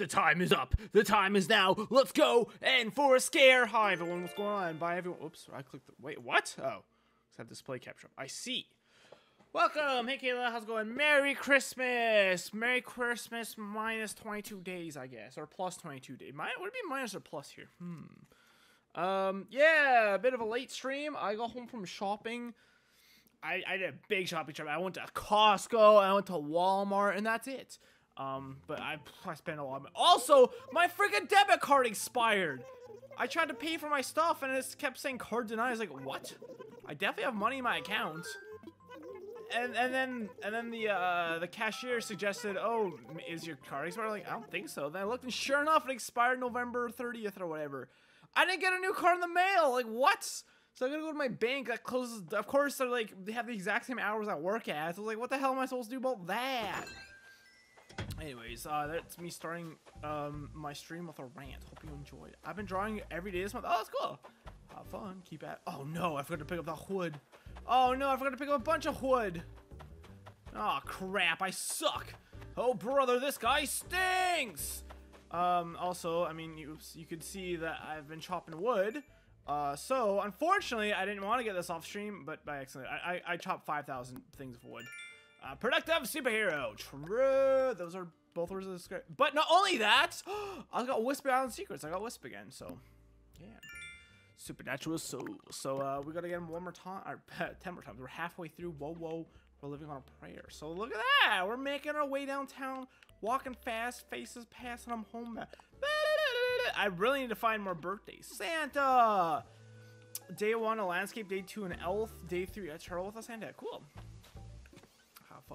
The time is up. The time is now. Let's go and for a scare. Hi everyone, what's going on? Bye everyone. Oops, I clicked. The, wait, what? Oh, it's that display capture. I see. Welcome. Hey Kayla, how's it going? Merry Christmas. Merry Christmas minus 22 days, I guess, or plus 22 days. My, would it be minus or plus here? Hmm. Um, yeah, a bit of a late stream. I got home from shopping. I, I did a big shopping trip. I went to Costco, I went to Walmart, and that's it. Um, but I, I spent a lot of. Also, my freaking debit card expired. I tried to pay for my stuff, and it kept saying card denied. I was like, what? I definitely have money in my account. And, and then and then the uh, the cashier suggested, "Oh, is your card expired?" I'm like, I don't think so. Then I looked, and sure enough, it expired November 30th or whatever. I didn't get a new card in the mail. Like what? So I'm gonna go to my bank that closes. Of course, they're like they have the exact same hours I work at. So I was like, what the hell am I supposed to do about that? Anyways, uh, that's me starting um, my stream with a rant. Hope you enjoyed. I've been drawing every day this month. Oh, that's cool. Have fun. Keep at. Oh no, I forgot to pick up the wood. Oh no, I forgot to pick up a bunch of wood. Oh crap, I suck. Oh brother, this guy stinks. Um, also, I mean, you you could see that I've been chopping wood. Uh, so unfortunately, I didn't want to get this off stream, but by accident, I I, I chopped 5,000 things of wood. Uh, productive superhero. True. Those are both words of the script. But not only that, I got Wisp Island Secrets. I got Wisp again. So, yeah. Supernatural Soul. So, uh, we got to get him one more time. Or, 10 more times. We're halfway through. Whoa, whoa. We're living on a prayer. So, look at that. We're making our way downtown. Walking fast. Faces passing. I'm home. I really need to find more birthdays. Santa! Day one, a landscape. Day two, an elf. Day three, a turtle with a Santa. Cool.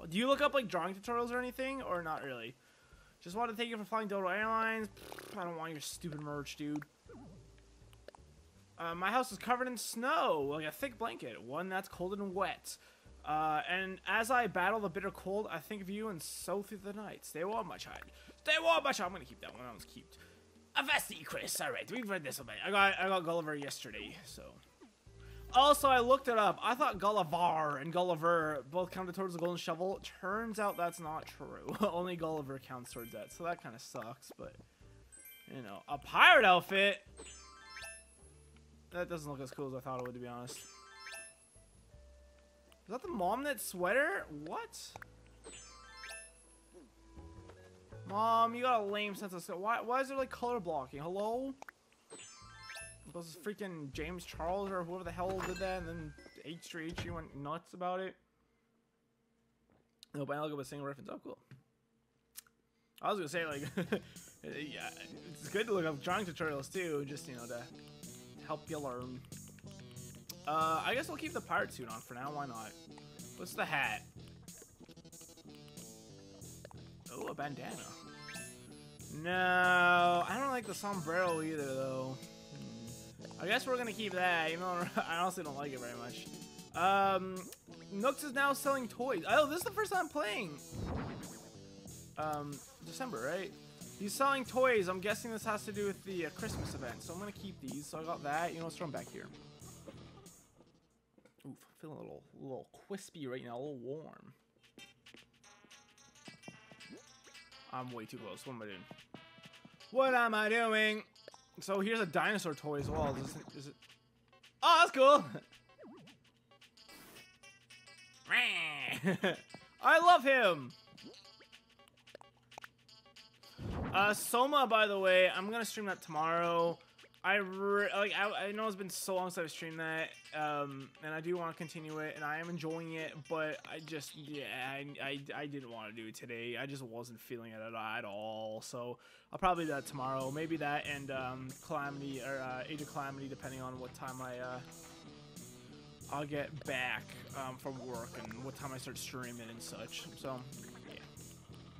Do you look up like drawing tutorials or anything, or not really? Just want to thank you for flying Dodo Airlines. I don't want your stupid merch, dude. Uh, my house is covered in snow, like a thick blanket, one that's cold and wet. Uh, and as I battle the bitter cold, I think of you and so through the night. Stay warm, my child. Stay warm, my child. I'm gonna keep that one. That was cute. Avesti, Chris. All right, we've read this a bit. I got I got Gulliver yesterday, so. Also, I looked it up. I thought Gulliver and Gulliver both counted towards the golden shovel. Turns out that's not true. Only Gulliver counts towards that, so that kind of sucks, but... You know, a pirate outfit? That doesn't look as cool as I thought it would, to be honest. Is that the mom sweater? What? Mom, you got a lame sense of... Why, why is there, like, color blocking? Hello? Was freaking James Charles or whoever the hell did that, and then H3H3 went nuts about it. No, but I look up a single reference. Oh, cool. I was gonna say like, yeah, it's good to look up drawing tutorials too, just you know to help you learn. Uh, I guess we'll keep the pirate suit on for now. Why not? What's the hat? Oh, a bandana. No, I don't like the sombrero either though. I guess we're gonna keep that, even though I honestly don't like it very much. Um, Nooks is now selling toys. Oh, this is the first time I'm playing. Um, December, right? He's selling toys. I'm guessing this has to do with the uh, Christmas event. So I'm gonna keep these. So I got that. You know, let's back here. Oof, I'm feeling a little, a little crispy right now, a little warm. I'm way too close. What am I doing? What am I doing? So here's a dinosaur toy as well. Is, it, is it? Oh, that's cool. I love him. Uh, Soma, by the way, I'm gonna stream that tomorrow. I like I, I, know it's been so long since I've streamed that, um, and I do want to continue it, and I am enjoying it, but I just yeah I I, I didn't want to do it today. I just wasn't feeling it at, at all. So I'll probably do that tomorrow. Maybe that and um, Calamity or uh, Age of Calamity, depending on what time I uh, I'll get back um, from work and what time I start streaming and such. So yeah,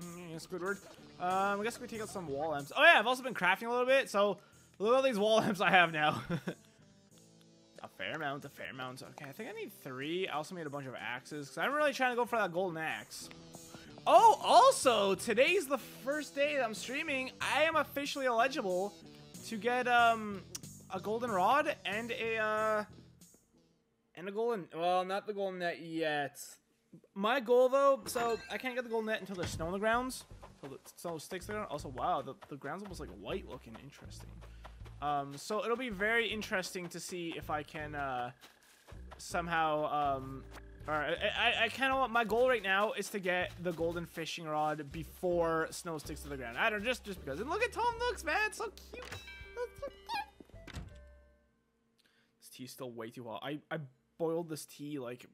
mm, that's a good word. Um, I guess we take out some wall lamps. Oh yeah, I've also been crafting a little bit, so. Look at all these wall lamps I have now. a fair amount, a fair amount. Okay, I think I need three. I also made a bunch of axes because I'm really trying to go for that golden axe. Oh, also, today's the first day that I'm streaming. I am officially eligible to get um a golden rod and a uh and a golden well not the golden net yet. My goal though, so I can't get the golden net until there's snow on the grounds. So the snow sticks there. Also, wow, the, the ground's almost like white looking. Interesting. Um, so it'll be very interesting to see if I can uh, somehow. Um, I, I, kind of want my goal right now is to get the golden fishing rod before snow sticks to the ground. I don't just just because. And look at Tom looks, man, it's so cute. This tea is still way too hot. I I boiled this tea like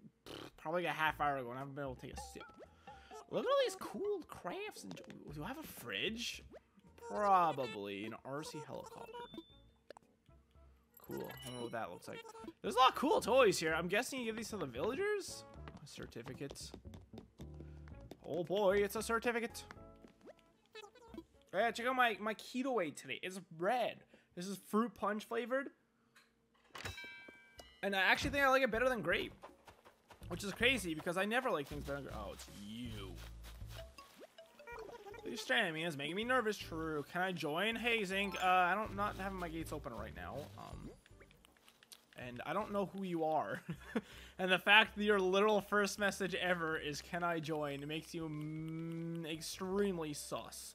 probably like a half hour ago, and I haven't been able to take a sip. Look at all these cool crafts. Do I have a fridge? Probably an RC helicopter. Cool. I don't know what that looks like. There's a lot of cool toys here. I'm guessing you give these to the villagers? Certificates. Oh boy, it's a certificate. Yeah, check out my, my keto aid today. It's red. This is fruit punch flavored. And I actually think I like it better than grape. Which is crazy because I never like things better than. Oh, it's you. You're staring me. It's making me nervous. True. Can I join? Hey, Zinc. Uh, I don't not having my gates open right now. Um, and I don't know who you are. and the fact that your literal first message ever is "Can I join?" Makes you mm, extremely sus.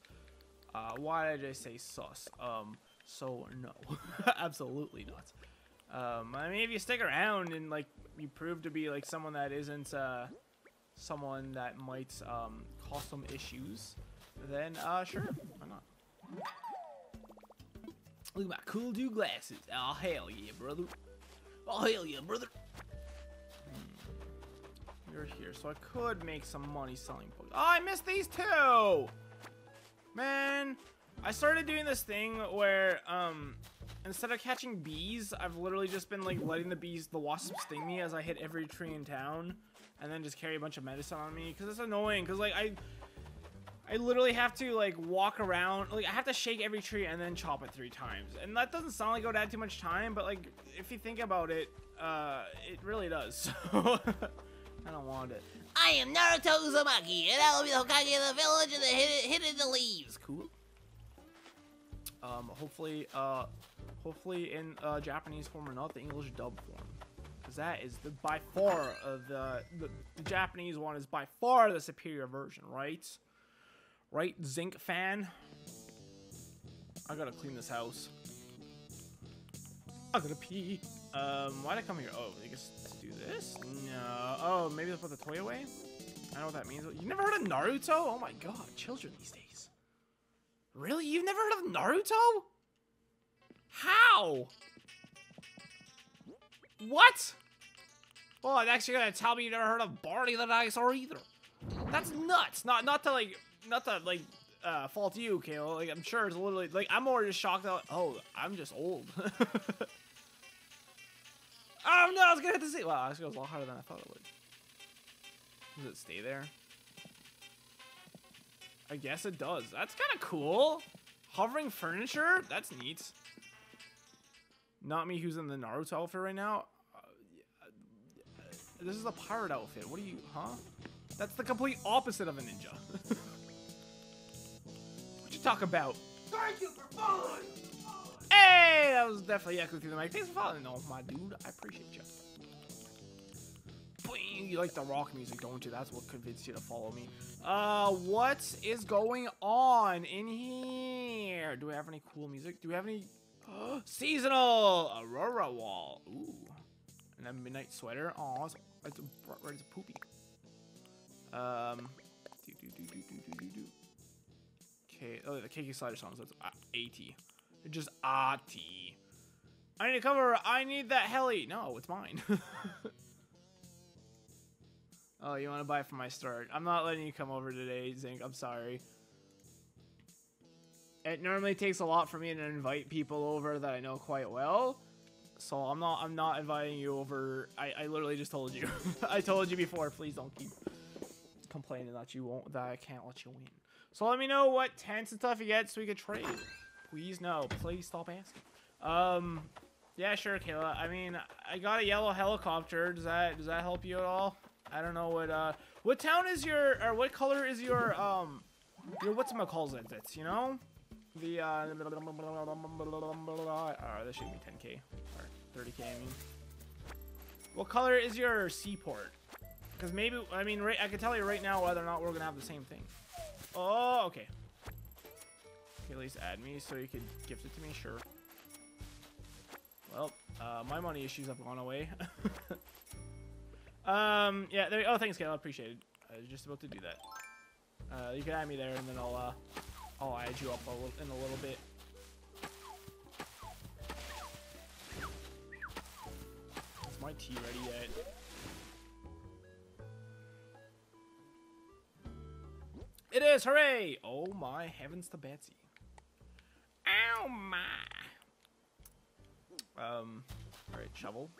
Uh, why did I say sus? Um, so no, absolutely not. Um, I mean, if you stick around and like you prove to be like someone that isn't uh, someone that might um, cause some issues, then uh, sure, why not? Look at my cool dude glasses. Oh hell yeah, brother. Oh hell yeah, brother. Hmm. You're here, so I could make some money selling books. Oh, I missed these two. Man, I started doing this thing where um instead of catching bees, I've literally just been like letting the bees, the wasps sting me as I hit every tree in town and then just carry a bunch of medicine on me because it's annoying because like I I literally have to like walk around like I have to shake every tree and then chop it three times. And that doesn't sound like it would add too much time but like if you think about it uh it really does. So I don't want it. I am Naruto Uzumaki, and I will be the Hokage of the village and the hidden, hidden the leaves. cool. Um hopefully uh hopefully in uh, Japanese form or not the English dub form. Because that is the by far of the, the the Japanese one is by far the superior version right right zinc fan? I gotta clean this house. I gotta pee. Um why'd I come here? Oh I guess to do this? No. Oh maybe to put the toy away? I don't know what that means. You never heard of Naruto? Oh my god children these days. Really? You've never heard of Naruto? How? What? Oh, I'm actually gonna tell me you never heard of Barney the dinosaur either. That's nuts. Not not to like not that like uh, fault you, Kayla. Like I'm sure it's literally like I'm more just shocked that oh I'm just old. oh no, I was gonna hit the sea. Wow, this goes a lot harder than I thought it would. Does it stay there? I guess it does. That's kind of cool. Hovering furniture? That's neat. Not me who's in the Naruto outfit right now. Uh, this is a pirate outfit. What are you, huh? That's the complete opposite of a ninja. talk about? Thank you for following. Hey, that was definitely echoing through the mic. Thanks for following, no, my dude. I appreciate you. You like the rock music, don't you? That's what convinced you to follow me. Uh, what is going on in here? Do we have any cool music? Do we have any Seasonal Aurora wall. Ooh. And a midnight sweater. Oh, it's, it's right as a poopy. Um. Okay. Oh, the KK Slider songs. That's it's uh, 80. Just AT. I need to cover. I need that heli. No, it's mine. oh, you want to buy from my start? I'm not letting you come over today, Zink. I'm sorry. It normally takes a lot for me to invite people over that I know quite well. So I'm not I'm not inviting you over. I, I literally just told you. I told you before, please don't keep complaining that you won't that I can't let you win. So let me know what tents and stuff you get so we could trade. Please no. Please stop asking. Um yeah, sure, Kayla. I mean, I got a yellow helicopter. Does that does that help you at all? I don't know what uh what town is your or what color is your um your what's my calls it? You know the, uh, oh, this should be 10k, or 30k, I mean. What color is your seaport? Because maybe, I mean, right, I can tell you right now whether or not we're to have the same thing. Oh, okay. Okay, at least add me so you could gift it to me. Sure. Well, uh, my money issues have gone away. um, yeah. There. Oh, thanks, Kayla. Appreciate it. I was just about to do that. Uh, you can add me there, and then I'll uh, I'll add you up a little, in a little bit. Is my tea ready yet? It is! Hooray! Oh my heavens to Betsy. Ow my! Um, alright, shovel.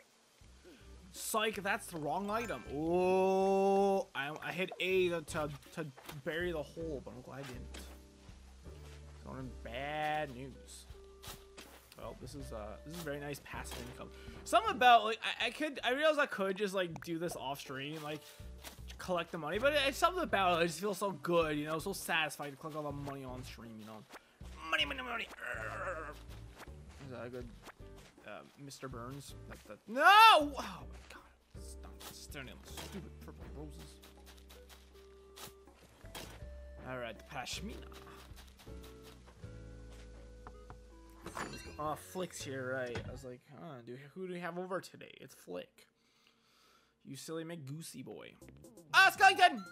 Psych, that's the wrong item. Oh, I, I hit A to, to, to bury the hole, but I'm glad I didn't. Going in bad news. Well, this is uh this is very nice passive income. Something about like I, I could I realize I could just like do this off stream, like collect the money, but it's something about it. I just feels so good, you know, so satisfied to collect all the money on stream, you know. Money, money, money. Is that a good uh, Mr. Burns? No! Oh my god! Stop staring at my stupid purple roses. All right, Pashmina. Oh, Flick's here, right? I was like, huh, do who do we have over today? It's Flick. You silly McGoosey boy. Ah, Skellington!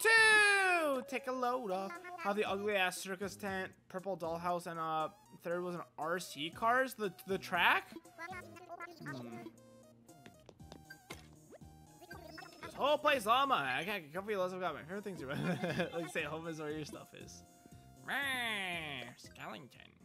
Two! Take a load off. How the ugly ass circus tent, purple dollhouse, and uh, third was an RC cars. The the track. Hmm. This whole place mine. I can't get comfy unless I've got my favorite things. like say home is where your stuff is. Skellington.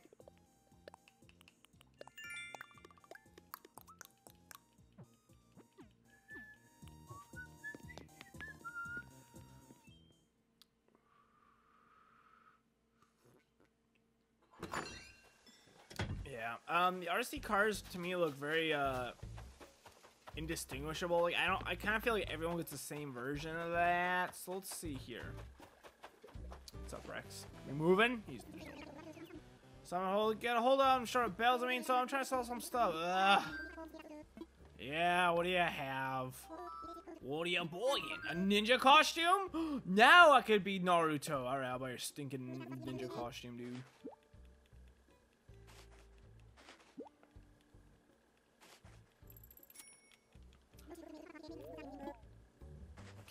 Yeah. Um, the RC cars to me look very uh indistinguishable. Like I don't, I kind of feel like everyone gets the same version of that. So let's see here. What's up, Rex? You moving? He's. So I'm gonna hold, get a hold of him, short bells. I mean, so I'm trying to sell some stuff. Ugh. Yeah, what do you have? What are you buying? A ninja costume? now I could be Naruto. All right, I'll buy your stinking ninja costume, dude.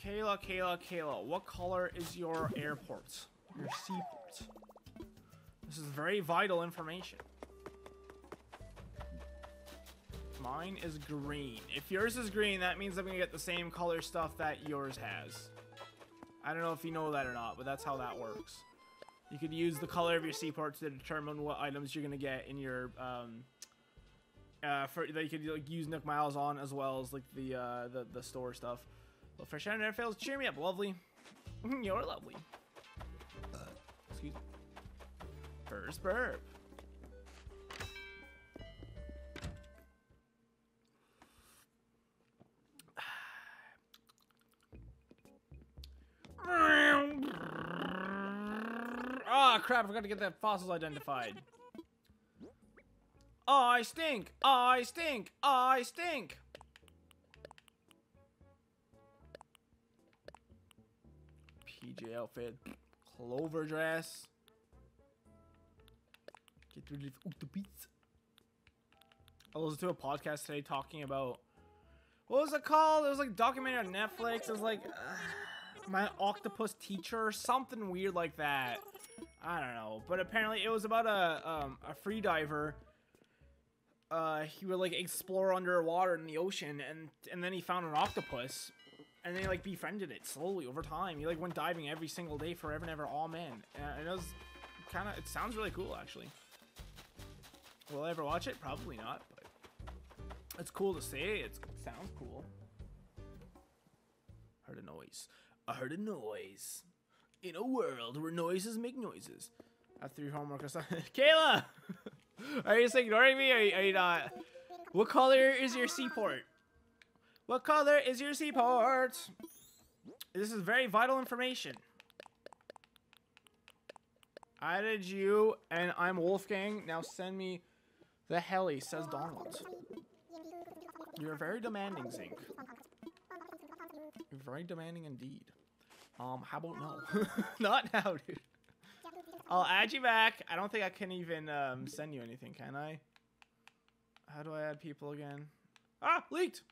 Kayla, Kayla, Kayla, what color is your airport? Your seaport? This is very vital information. Mine is green. If yours is green, that means I'm gonna get the same color stuff that yours has. I don't know if you know that or not, but that's how that works. You could use the color of your seaport to determine what items you're gonna get in your um, uh, for that you could like use Nook Miles on as well as like the uh, the the store stuff. Well, fresh air never fails. Cheer me up, lovely. You're lovely. Excuse me. First burp. Ah, crap, I forgot to get that fossils identified. I stink! I stink! I stink! PJ outfit, clover dress. Get rid of the beats. I listened to a podcast today talking about what was it called? It was like documentary on Netflix. It was like uh, my octopus teacher, something weird like that. I don't know, but apparently it was about a um, a free diver. Uh, he would like explore underwater in the ocean, and and then he found an octopus, and they like befriended it slowly over time. He like went diving every single day forever and ever. All man, and it was kind of. It sounds really cool actually. Will I ever watch it? Probably not, but it's cool to say. It's, it sounds cool. Heard a noise. I heard a noise. In a world where noises make noises. After your homework assignment. Kayla! are you just ignoring me? Are you, are you not? What color is your seaport? What color is your seaport? This is very vital information. I added you, and I'm Wolfgang. Now send me the heli, says Donald. You're very demanding, Zink. You're very demanding indeed. Um, how about no? Not now, dude. I'll add you back. I don't think I can even um, send you anything, can I? How do I add people again? Ah, leaked.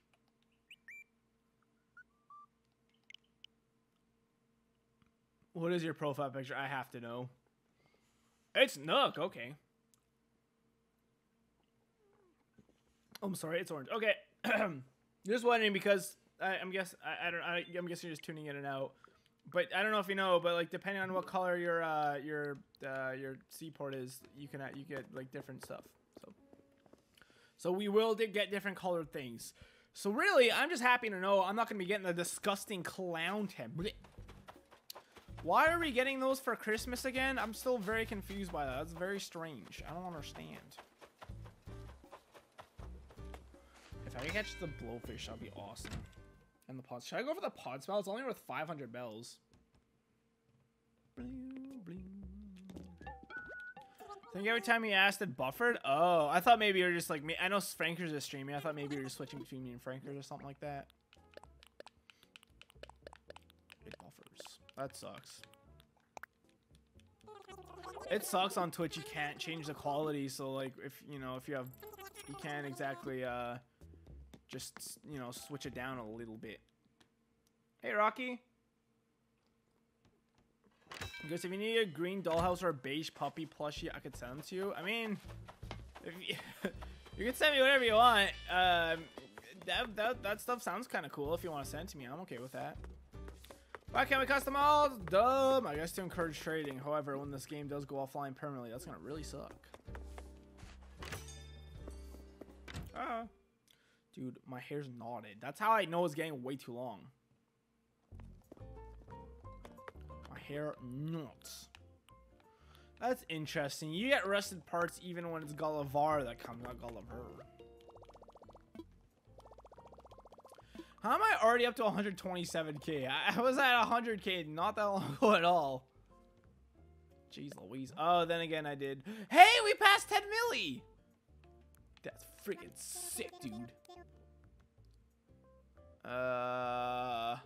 What is your profile picture? I have to know. It's Nook. Okay. I'm sorry. It's orange. Okay. just wondering because I, I'm guess I, I don't I, I'm guessing you're just tuning in and out. But I don't know if you know, but like depending on what color your uh your uh your seaport is, you can uh, you get like different stuff. So so we will get different colored things. So really, I'm just happy to know I'm not gonna be getting the disgusting clown tent. Why are we getting those for Christmas again? I'm still very confused by that. That's very strange. I don't understand. If I can catch the blowfish, that'd be awesome. And the pods. Should I go for the pod spell? It's only worth 500 bells. Think every time you asked it buffered. Oh, I thought maybe you were just like me. I know Frankers is streaming. I thought maybe you were just switching between me and Frankers or something like that. It buffers. That sucks. It sucks on Twitch. You can't change the quality. So like, if you know, if you have, you can't exactly uh, just you know, switch it down a little bit. Hey, Rocky. Because if you need a green dollhouse or a beige puppy plushie, I could send them to you. I mean, if you, you can send me whatever you want. Um, that, that, that stuff sounds kind of cool. If you want to send to me, I'm okay with that. Why can't we custom all? Dumb. I guess to encourage trading. However, when this game does go offline permanently, that's gonna really suck. Ah. Dude, my hair's knotted. That's how I know it's getting way too long. My hair knots. That's interesting. You get rusted parts even when it's Gullivar that comes out Gulliver. How am I already up to 127k? I, was at 100k not that long ago at all. Jeez Louise. Oh, then again I did. Hey, we passed 10 milli! That's freaking sick, dude. Uh...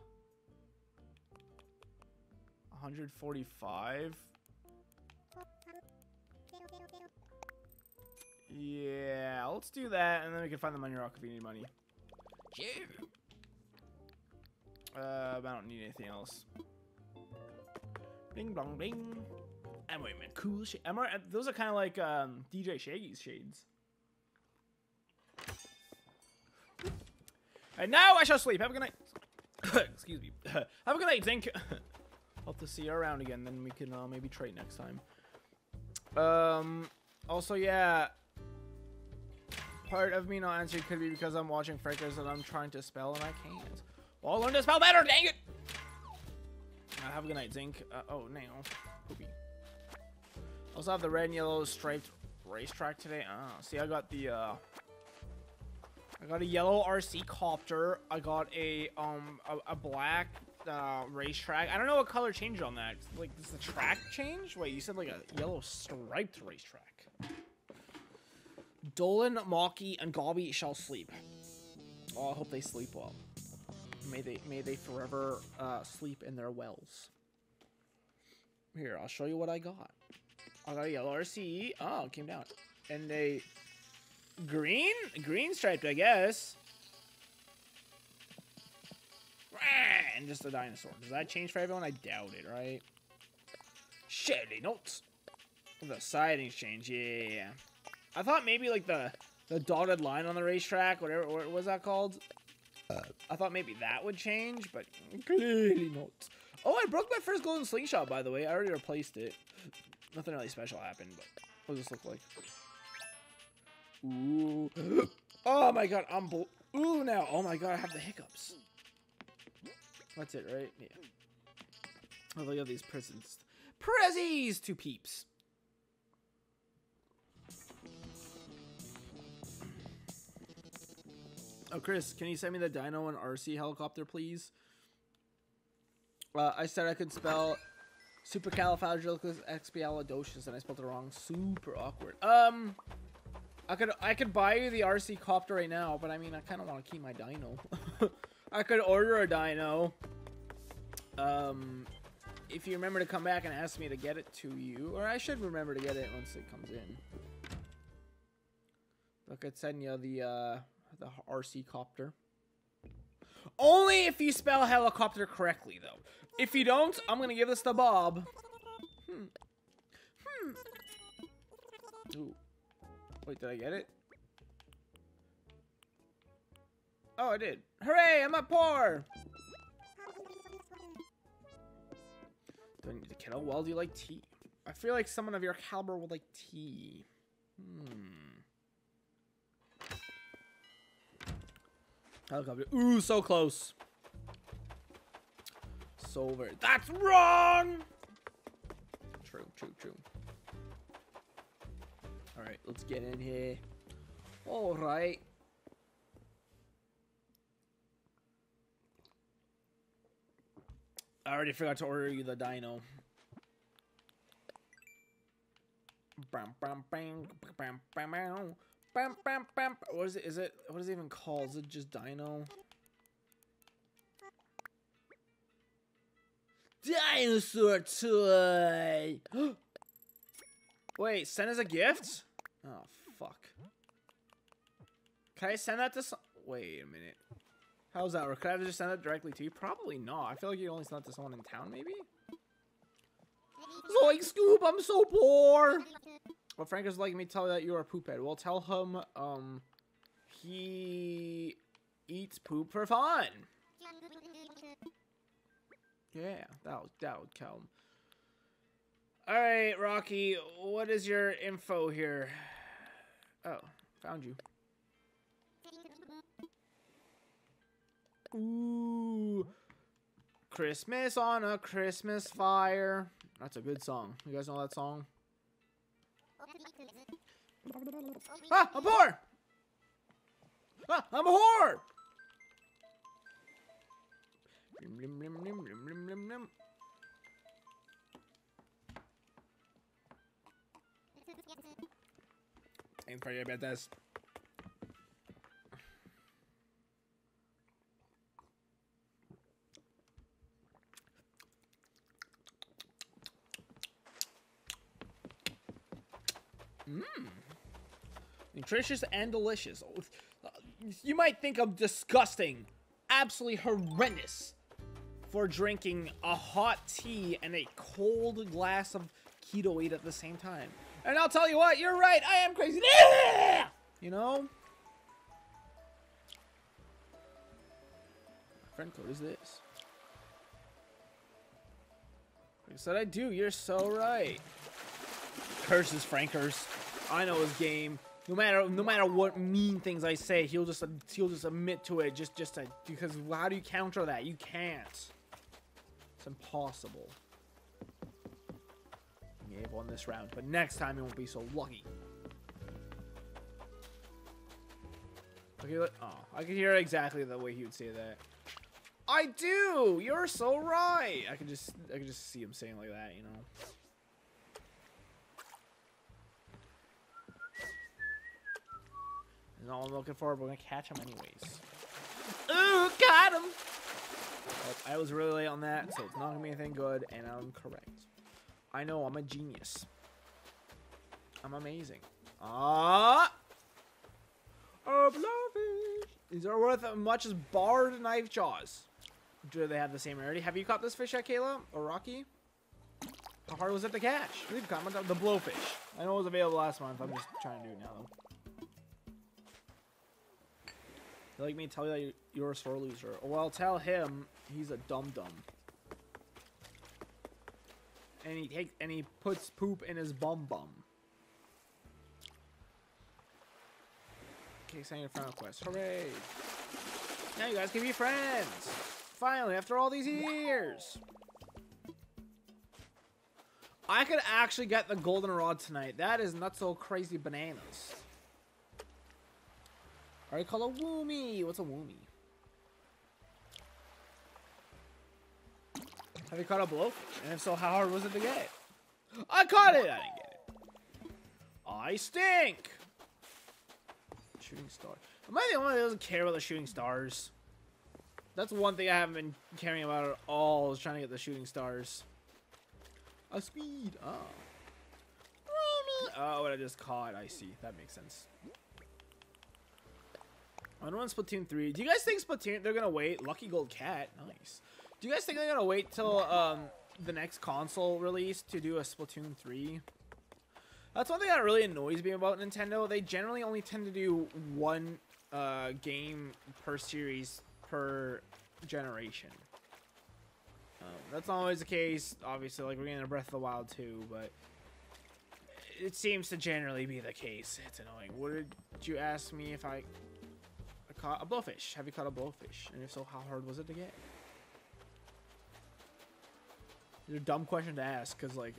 145? Yeah, let's do that, and then we can find the money rock if we need money. Sure. Uh, I don't need anything else. Bing bong bing. I'm wearing my cool shade. I'm those are kind of like um, DJ Shaggy's shades. And now I shall sleep. Have a good night. Excuse me. Have a good night, Zink. Hope to see you around again. Then we can uh, maybe trade next time. Um. Also, yeah. Part of me not answering could be because I'm watching Frankers and I'm trying to spell and I can't. I'll learn to spell better, dang it! Uh, have a good night, Zink. Uh, oh, now. Poopy. Also have the red and yellow striped racetrack today. Ah, see, I got the, uh... I got a yellow RC copter. I got a, um, a, a black, uh, racetrack. I don't know what color changed on that. Like, does the track change? Wait, you said, like, a yellow striped racetrack. Dolan, Maki, and Gobby shall sleep. Oh, I hope they sleep well. May they may they forever uh, sleep in their wells. Here, I'll show you what I got. I got a yellow RCE. Oh, it came down. And a green? Green striped, I guess. And just a dinosaur. Does that change for everyone? I doubt it, right? Shelly notes. The sidings change, yeah. I thought maybe like the the dotted line on the racetrack, whatever what was that called? I thought maybe that would change, but clearly not. Oh, I broke my first golden slingshot, by the way. I already replaced it. Nothing really special happened, but what does this look like? Ooh. Oh my god, I'm bl Ooh, now. Oh my god, I have the hiccups. That's it, right? Yeah. Oh, look at these presents. Prezzies to peeps. Oh, Chris, can you send me the Dino and RC helicopter, please? Uh, I said I could spell supercalifragilisticexpialidocious, and I spelled it wrong. Super awkward. Um, I could I could buy you the RC copter right now, but I mean I kind of want to keep my Dino. I could order a Dino. Um, if you remember to come back and ask me to get it to you, or I should remember to get it once it comes in. Look at send you the uh, the RC copter. Only if you spell helicopter correctly, though. If you don't, I'm gonna give this to Bob. Hmm. Hmm. Ooh. Wait, did I get it? Oh, I did. Hooray! I'm at poor! Do I need to kettle? Well, do you like tea? I feel like someone of your caliber would like tea. Hmm. Helicopter. Ooh, so close. So very. That's wrong! True, true, true. Alright, let's get in here. Alright. I already forgot to order you the dino. Bam, bam, bam. What is it? Is it? What is it even called? Is it just Dino? Dinosaur toy. Wait, send as a gift? Oh fuck. Can I send that to some? Wait a minute. How's that work? Could I just send that directly to you? Probably not. I feel like you only sent it to someone in town, maybe. Zoink Scoop, I'm so poor. Well, Frank is like me tell you that you are a poophead. Well, tell him, um, he eats poop for fun. Yeah, that would, that would kill him. Alright, Rocky, what is your info here? Oh, found you. Ooh. Christmas on a Christmas fire. That's a good song. You guys know that song? Ah, I'm poor! Ah, I'm a whore! I'm sorry about this. Mmm. Nutritious and delicious. You might think I'm disgusting, absolutely horrendous, for drinking a hot tea and a cold glass of keto aid at the same time. And I'll tell you what, you're right, I am crazy. You know? Friend code is this. Like I said, I do. You're so right. Curses Frankers. I know his game. No matter no matter what mean things I say, he'll just he'll just admit to it. Just just to, because how do you counter that? You can't. It's impossible. He won this round, but next time he won't be so lucky. Okay, oh, I can hear exactly the way he would say that. I do. You're so right. I can just I can just see him saying like that, you know. That's all I'm looking for. We're gonna catch him anyways. Ooh, got him. But I was really late on that, so it's not gonna be anything good, and I'm correct. I know I'm a genius. I'm amazing. Ah. A blowfish. These are worth as much as barred knifejaws. Do they have the same rarity? Have you caught this fish yet, Kayla or Rocky? How hard was it to catch? Leave a comment on the blowfish. I know it was available last month. I'm just trying to do it now. Though. You like me tell you that you- you're a sore loser? Well, tell him he's a dum dum. And he takes and he puts poop in his bum bum. Okay, sign your final quest. Hooray! Now you guys can be friends! Finally, after all these years! I could actually get the golden rod tonight. That is not so crazy bananas. Alright, call a woomy. What's a woomy? Have you caught a blowfish? And if so, how hard was it to get? I caught it! I didn't get it. I stink! Shooting star. Am I the only one that doesn't care about the shooting stars? That's one thing I haven't been caring about at all, is trying to get the shooting stars. A speed. Oh. Oh, what I just caught. I see. That makes sense. I know in Splatoon 3. Do you guys think Splatoon, they're going to wait? Lucky Gold Cat. Nice. Do you guys think they're going to wait till um, the next console release to do a Splatoon 3? That's one thing that really annoys me about Nintendo. They generally only tend to do one uh, game per series per generation. Um, that's not always the case. Obviously, like we're getting a Breath of the Wild too, but it seems to generally be the case. It's annoying. Did you ask me if I caught a blowfish? Have you caught a blowfish? And if so, how hard was it to get? It's a dumb question to ask because, like,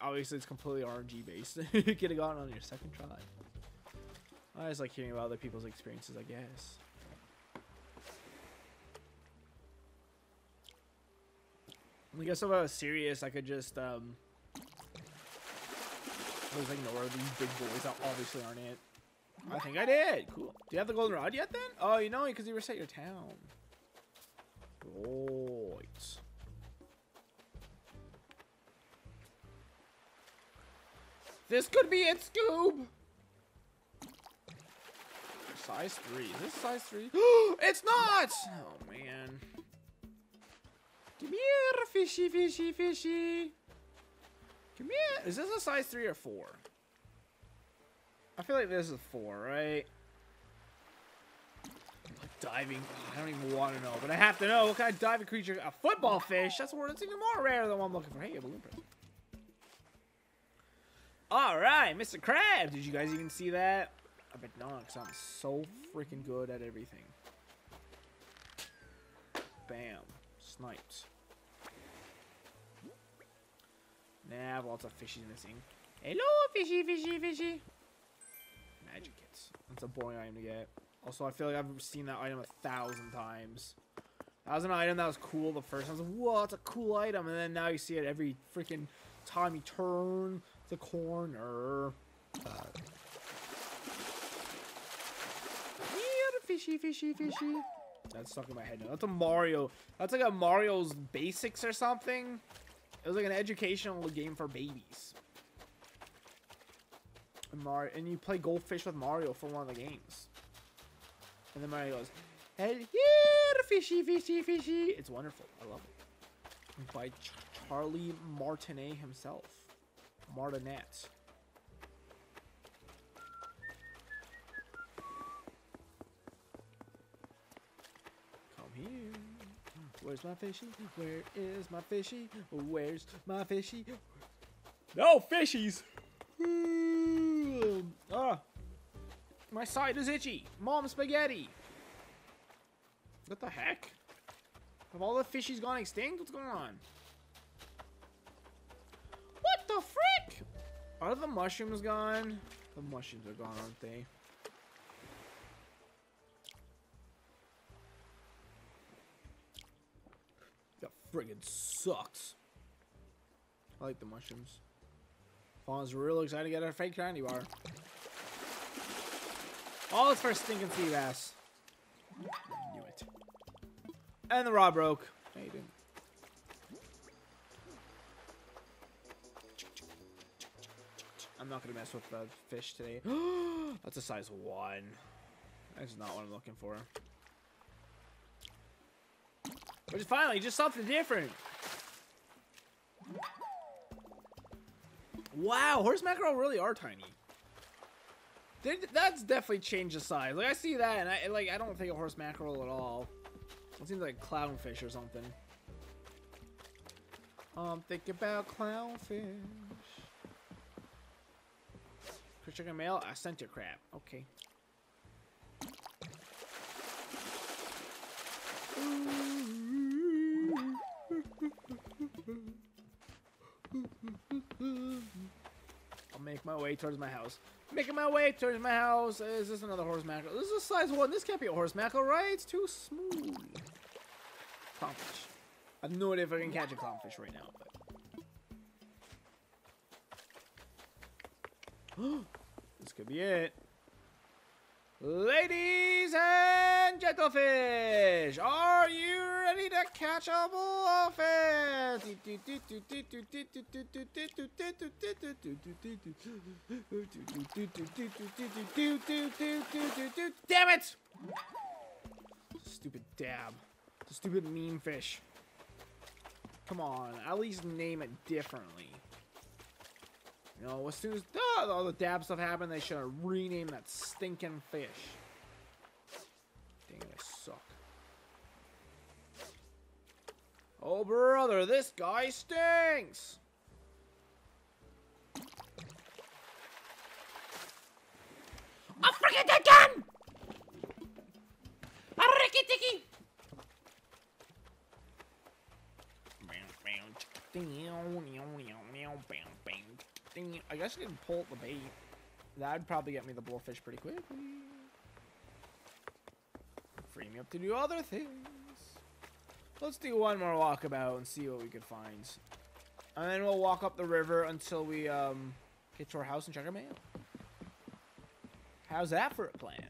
obviously it's completely RNG based. you could have gotten on your second try. I just like hearing about other people's experiences, I guess. I guess if I was serious, I could just um, just ignore these big boys that obviously aren't it. I think I did. Cool. Do you have the golden rod yet then? Oh, you know, because you reset your town. Right. This could be it, Scoob! Size 3. Is this size 3? it's not! Oh, man. Come here, fishy, fishy, fishy. Come here. Is this a size 3 or 4? I feel like this is 4, right? Diving. I don't even want to know, but I have to know what kind of diving creature. A football fish. That's word. That's even more rare than what I'm looking for. Hey, a balloon. All right, Mr. Crab. Did you guys even see that? I bet not, because I'm so freaking good at everything. Bam. Sniped. Nah, lots of fishies missing. Hello, fishy, fishy, fishy. Magic kits. That's a boring item to get. Also, I feel like I've seen that item a thousand times. That was an item that was cool the first time. I was like, whoa, it's a cool item. And then now you see it every freaking time you turn the corner. Uh, fishy, fishy, fishy. That's stuck in my head now. That's a Mario. That's like a Mario's Basics or something. It was like an educational game for babies. And, Mario, and you play Goldfish with Mario for one of the games. And then Mario goes, Hey, here, fishy, fishy, fishy. It's wonderful. I love it. By Ch Charlie Martinet himself. Martinet. Come here. Where's my fishy? Where is my fishy? Where's my fishy? No fishies! Ah! My side is itchy. Mom spaghetti. What the heck? Have all the fishies gone extinct? What's going on? What the frick? Are the mushrooms gone? The mushrooms are gone, aren't they? That friggin' sucks. I like the mushrooms. Fawn's real excited to get a fake candy bar. All it's for stinking sea bass. I knew it. And the rod broke. No, you didn't. I'm not gonna mess with the fish today. That's a size one. That's not what I'm looking for. Which is finally just something different. Wow, horse mackerel really are tiny. They, that's definitely changed the size. Like I see that, and I like I don't think a horse mackerel at all. It seems like clownfish or something. Um, I'm thinking about clownfish. Christian mail. I sent your crap. Okay. I'll my way towards my house. Making my way towards my house. Uh, is this another horse mackerel? This is a size one. This can't be a horse mackerel, right? It's too smooth. Clownfish. I have no idea if I can catch a clownfish right now, but. this could be it. Ladies and gentlefish, are you ready to catch a bluefish. Damn it! Stupid dab. Stupid meme fish. Come on, at least name it differently. You know, as soon as oh, all the dab stuff happened, they should have renamed that stinking fish. Dang, they suck. Oh, brother, this guy stinks! A freaking gun! A ricky ticky! I guess I can pull the bait. That'd probably get me the blowfish pretty quickly. Free me up to do other things. Let's do one more walkabout and see what we could find. And then we'll walk up the river until we um, get to our house and check our mail. How's that for a plan?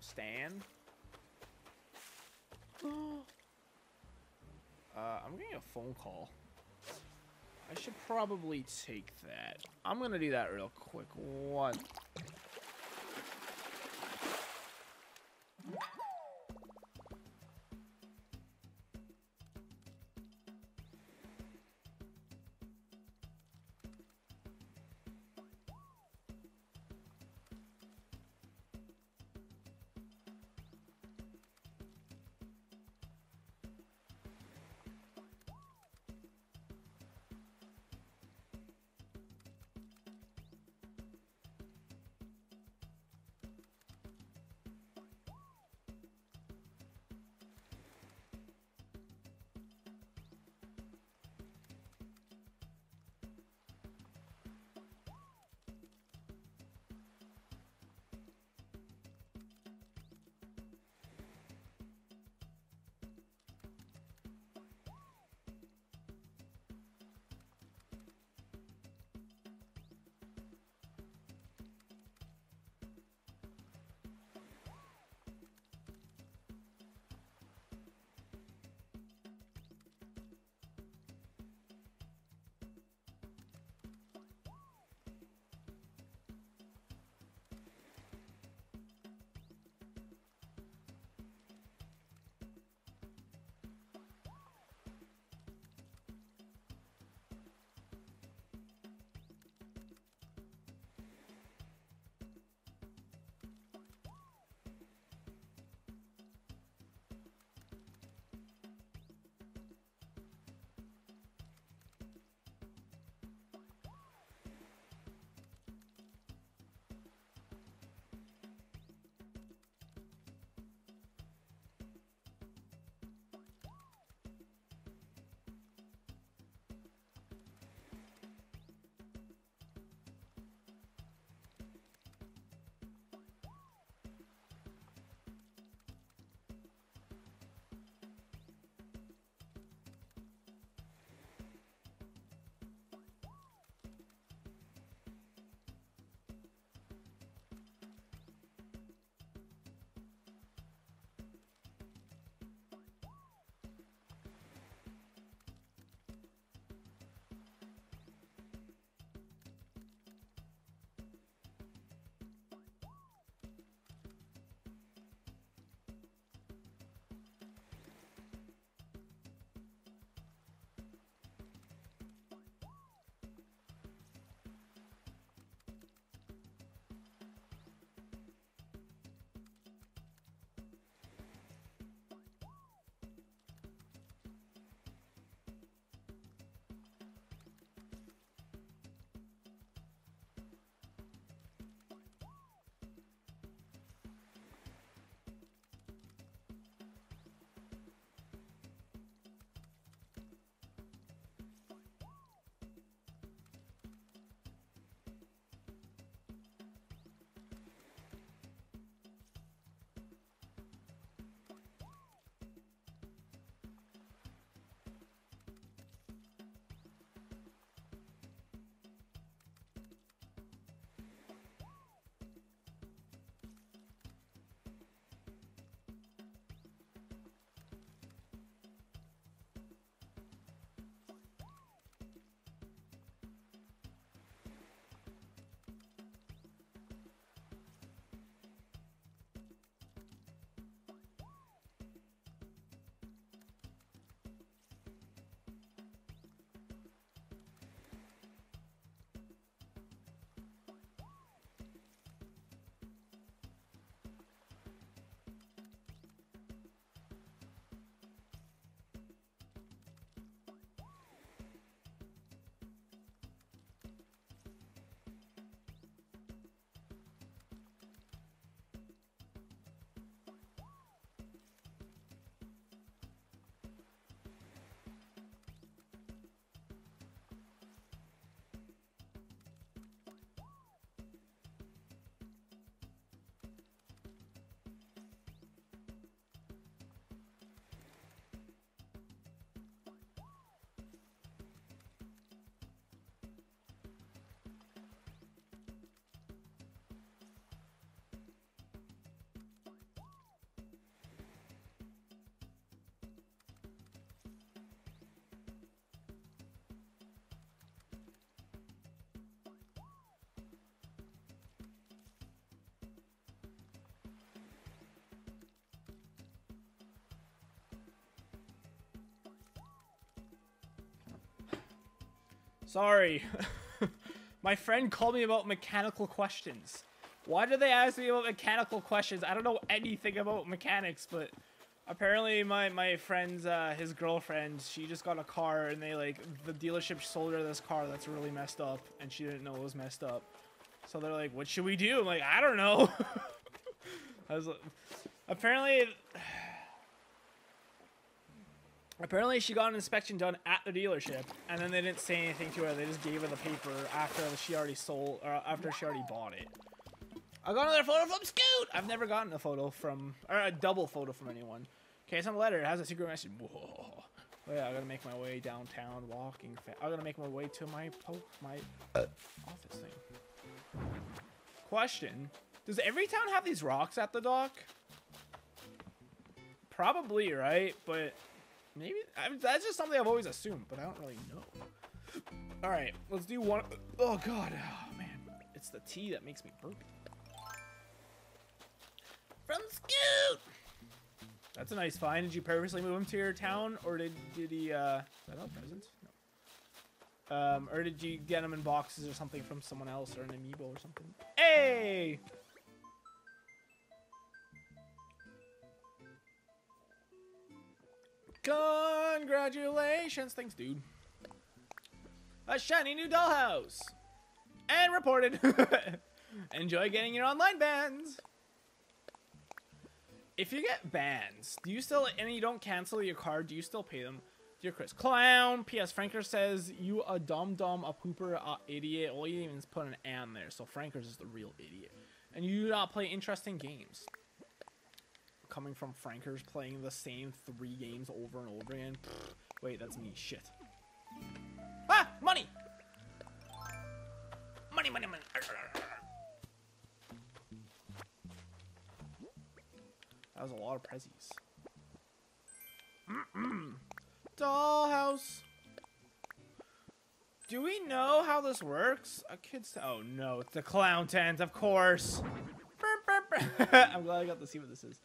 Stan? uh, I'm getting a phone call. I should probably take that. I'm gonna do that real quick. One. Sorry. My friend called me about mechanical questions. Why do they ask me about mechanical questions? I don't know anything about mechanics, but apparently my my friend's uh, his girlfriend, she just got a car and they like the dealership sold her this car that's really messed up and she didn't know it was messed up. So they're like, "What should we do?" I'm like, "I don't know." I was like, apparently Apparently, she got an inspection done at the dealership, and then they didn't say anything to her. They just gave her the paper after she already sold, or after she already bought it. I got another photo from Scoot. I've never gotten a photo from, or a double photo from anyone. Okay, some letter. It has a secret message. Whoa. Yeah, I gotta make my way downtown, walking. Fa- I gotta make my way to my po- my uh, office thing. Question: Does every town have these rocks at the dock? Probably, right? But maybe I that's just something I've always assumed, but I don't really know. All right, let's do one. Oh god, oh man, it's the tea that makes me burp. From Scoot! That's a nice find. Did you purposely move him to your town, or did did he? uh Is that a present? No. Um, or did you get him in boxes or something from someone else or an amiibo or something? Hey! Congratulations! Thanks, dude. A shiny new dollhouse! And reported! Enjoy getting your online bans! If you get bans, do you still and you don't cancel your card, do you still pay them? Dear Chris, clown. P.S. Franker says you a dumb dumb a pooper a idiot. All you even is put an "and" there, so Frankers is the real idiot. And you do not play interesting games. Coming from Frankers playing the same three games over and over again. Wait, that's me. Shit. Ah, money. Money, money, money. That was a lot of prezzies. Mm-mm. Dollhouse. Do we know how this works? A kid's. Oh no, it's the clown tent, of course. I'm glad I got to see what this is.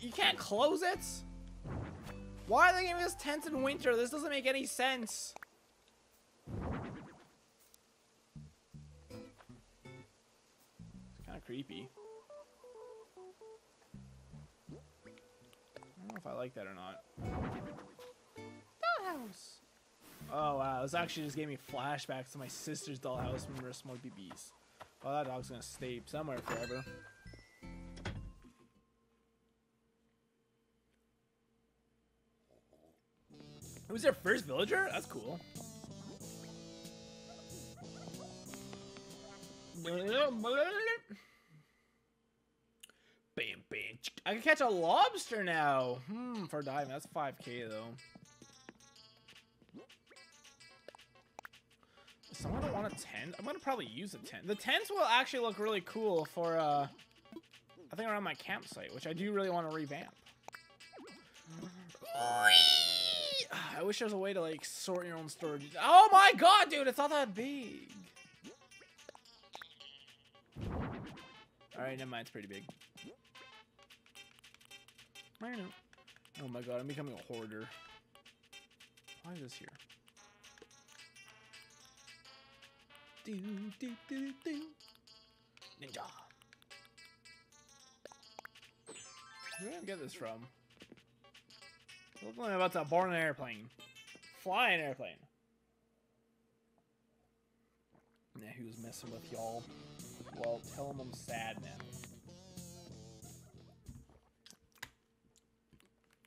You can't close it. Why are they giving us tents in winter? This doesn't make any sense. It's kind of creepy. I don't know if I like that or not. Dollhouse. Oh wow, this actually just gave me flashbacks to my sister's dollhouse when we were small BBs. Oh, that dog's gonna stay somewhere forever. Who's their first villager? That's cool. Bam, bam. I can catch a lobster now. Hmm, for diving. That's 5k though. Someone want a tent? I'm gonna probably use a tent. The tents will actually look really cool for, uh, I think around my campsite, which I do really want to revamp. I wish there was a way to, like, sort your own storage. Oh my god, dude, it's not that big. Alright, never mind, it's pretty big. I know. Oh my god, I'm becoming a hoarder. Why is this here? Do, do, do, do. Ninja. Where did I get this from? Look like I'm about to board an airplane. Fly an airplane. Yeah, he was messing with y'all. Well, tell him I'm sad now.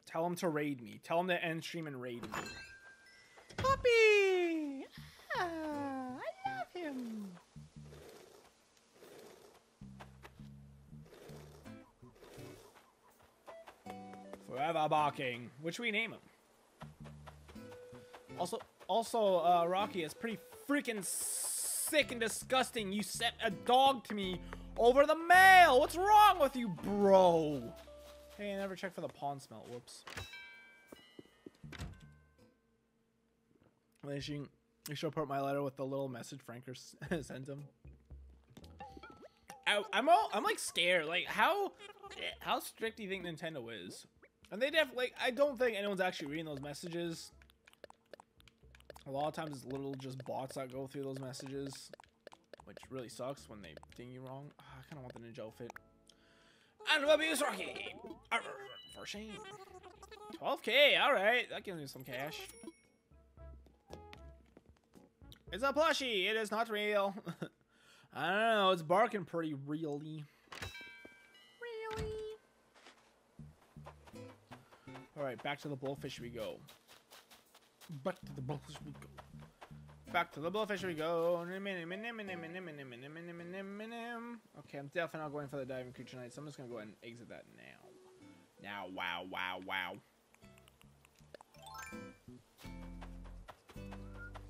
Tell him to raid me. Tell him to end stream and raid me. Puppy! Ah, I love him. Forever barking. Should we name him? Also, also, uh, Rocky, it's pretty freaking sick and disgusting. You sent a dog to me over the mail. What's wrong with you, bro? Hey, I never checked for the pond smelt. Whoops. They should, should report my letter with the little message Franker sent him. I, I'm all, I'm like scared. Like how how strict do you think Nintendo is? And they def like I don't think anyone's actually reading those messages. A lot of times it's little just bots that go through those messages, which really sucks when they ding you wrong. Ah, I kind of want the ninja outfit. And we'll be Rocky! For shame. 12k, alright, that gives me some cash. It's a plushie, it is not real. I don't know, it's barking pretty. Really? Alright, back to the blowfish we go. Back to the blowfish we go. Back to the blowfish we go. Okay, I'm definitely not going for the diving creature knight, so I'm just gonna go ahead and exit that now. Now, wow, wow, wow.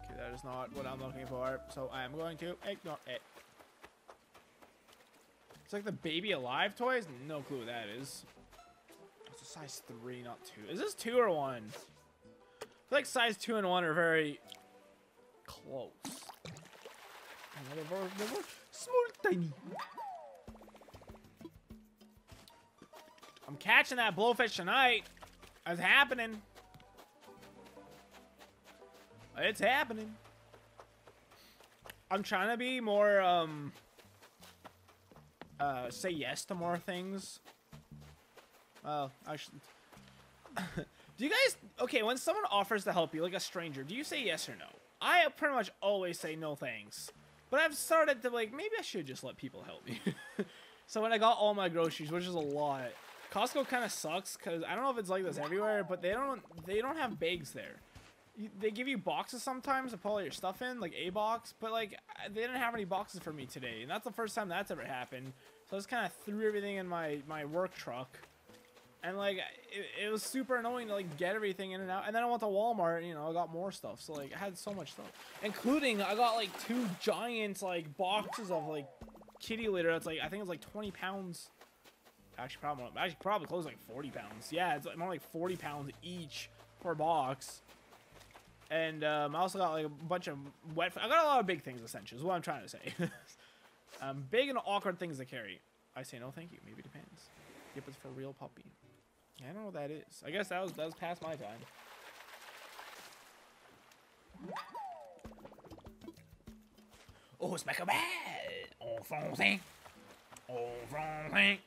Okay, that is not what I'm looking for, so I am going to ignore it. It's like the baby alive toys? No clue what that is. Size 3, not 2. Is this 2 or 1? I feel like size 2 and 1 are very close. They're both, small, tiny. I'm catching that blowfish tonight. It's happening. It's happening. I'm trying to be more, um, uh, say yes to more things. Oh, well, actually, do you guys, okay, when someone offers to help you, like a stranger, do you say yes or no? I pretty much always say no thanks. But I've started to, like, maybe I should just let people help me. so when I got all my groceries, which is a lot, Costco kind of sucks because I don't know if it's like this everywhere, but they don't they don't have bags there. They give you boxes sometimes to put all your stuff in, like a box, but like they didn't have any boxes for me today, and that's the first time that's ever happened. So I just kind of threw everything in my my work truck, and like it, it was super annoying to like get everything in and out. And then I went to Walmart, and, you know, I got more stuff. So like I had so much stuff, including I got like two giant like boxes of like kitty litter. That's like I think it's like 20 pounds. Actually, probably actually probably close to like 40 pounds. Yeah, it's more like 40 pounds each per box. And um, I also got like a bunch of wet. I got a lot of big things essentially. Is what I'm trying to say. um, big and awkward things to carry. I say no, thank you. Maybe depends. Yep, it's for real puppy. I don't know what that is. I guess that was that was past my time. Oh, smack a bad. Français. En français.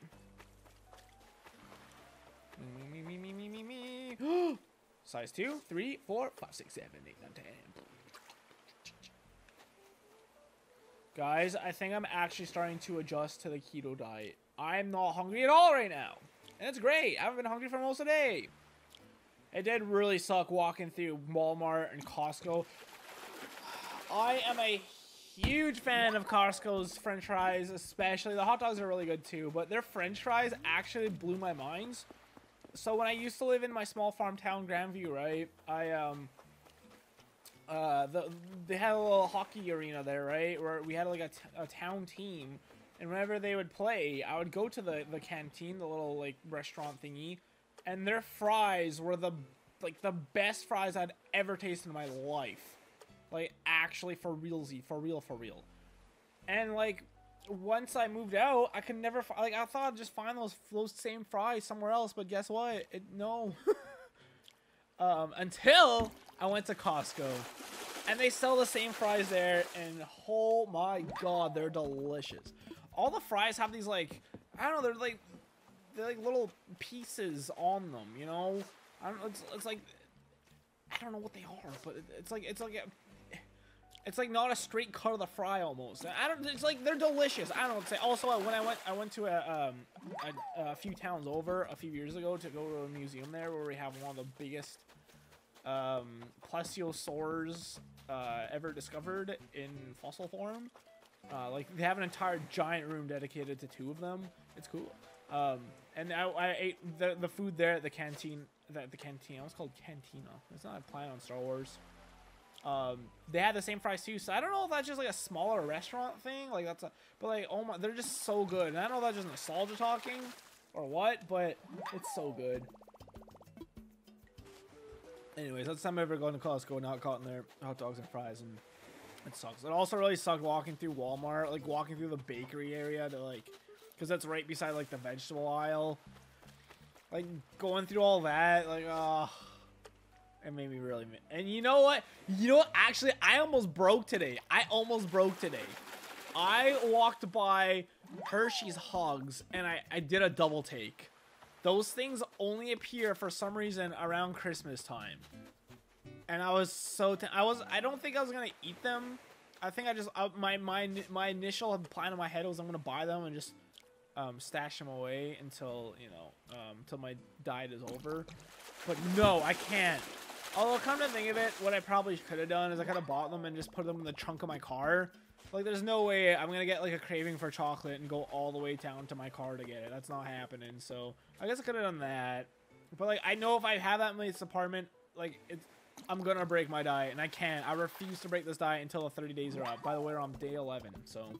Me, me, me, me, me, me, me. Size 2, 3, 4, 5, 6, 7, 8, 9, 10. Guys, I think I'm actually starting to adjust to the keto diet. I'm not hungry at all right now. And it's great. I haven't been hungry for most of the day. It did really suck walking through Walmart and Costco. I am a huge fan of Costco's french fries, especially. The hot dogs are really good too, but their french fries actually blew my mind. So when I used to live in my small farm town, Grandview, right, I, um, uh, the, they had a little hockey arena there, right, where we had like a, a town team, and whenever they would play, I would go to the, the canteen, the little, like, restaurant thingy, and their fries were the, like, the best fries I'd ever tasted in my life. Like, actually, for realsy, for real, for real. And, like, once I moved out, I could never, like, I thought I'd just find those, those same fries somewhere else, but guess what? It, no. um, until I went to Costco. And they sell the same fries there, and oh my god, they're delicious. All the fries have these, like, I don't know, they're like, they're like little pieces on them, you know? I don't it's, it's like, I don't know what they are, but it, it's like, it's like a, it's like not a straight cut of the fry almost. I don't. It's like they're delicious. I don't say. Also, when I went, I went to a, um, a, a few towns over a few years ago to go to a museum there where we have one of the biggest um, plesiosaurs uh, ever discovered in fossil form. Uh, like they have an entire giant room dedicated to two of them. It's cool. Um, and I, I ate the the food there at the canteen. That the, canteen. cantina. It's called cantina. It's not a plan on Star Wars um they had the same fries too so i don't know if that's just like a smaller restaurant thing like that's a but like oh my they're just so good and i don't know if that's just nostalgia talking or what but it's so good anyways that's the time I've ever going to costco and not in their hot dogs and fries and it sucks it also really sucked walking through walmart like walking through the bakery area to like because that's right beside like the vegetable aisle like going through all that like uh It made me really. And you know what? You know what? Actually, I almost broke today. I almost broke today. I walked by Hershey's Hugs and I, I did a double take. Those things only appear for some reason around Christmas time. And I was so t- I was I don't think I was gonna eat them. I think I just uh, my my my initial plan in my head was I'm gonna buy them and just um, stash them away until you know um, until my diet is over. But no, I can't. Although come to think of it, what I probably could have done is I could have bought them and just put them in the trunk of my car. Like there's no way I'm gonna get like a craving for chocolate and go all the way down to my car to get it. That's not happening. So I guess I could have done that. But like I know if I have that in this apartment, like it's I'm gonna break my diet, and I can't. I refuse to break this diet until the 30 days are up. By the way, we're on day 11, so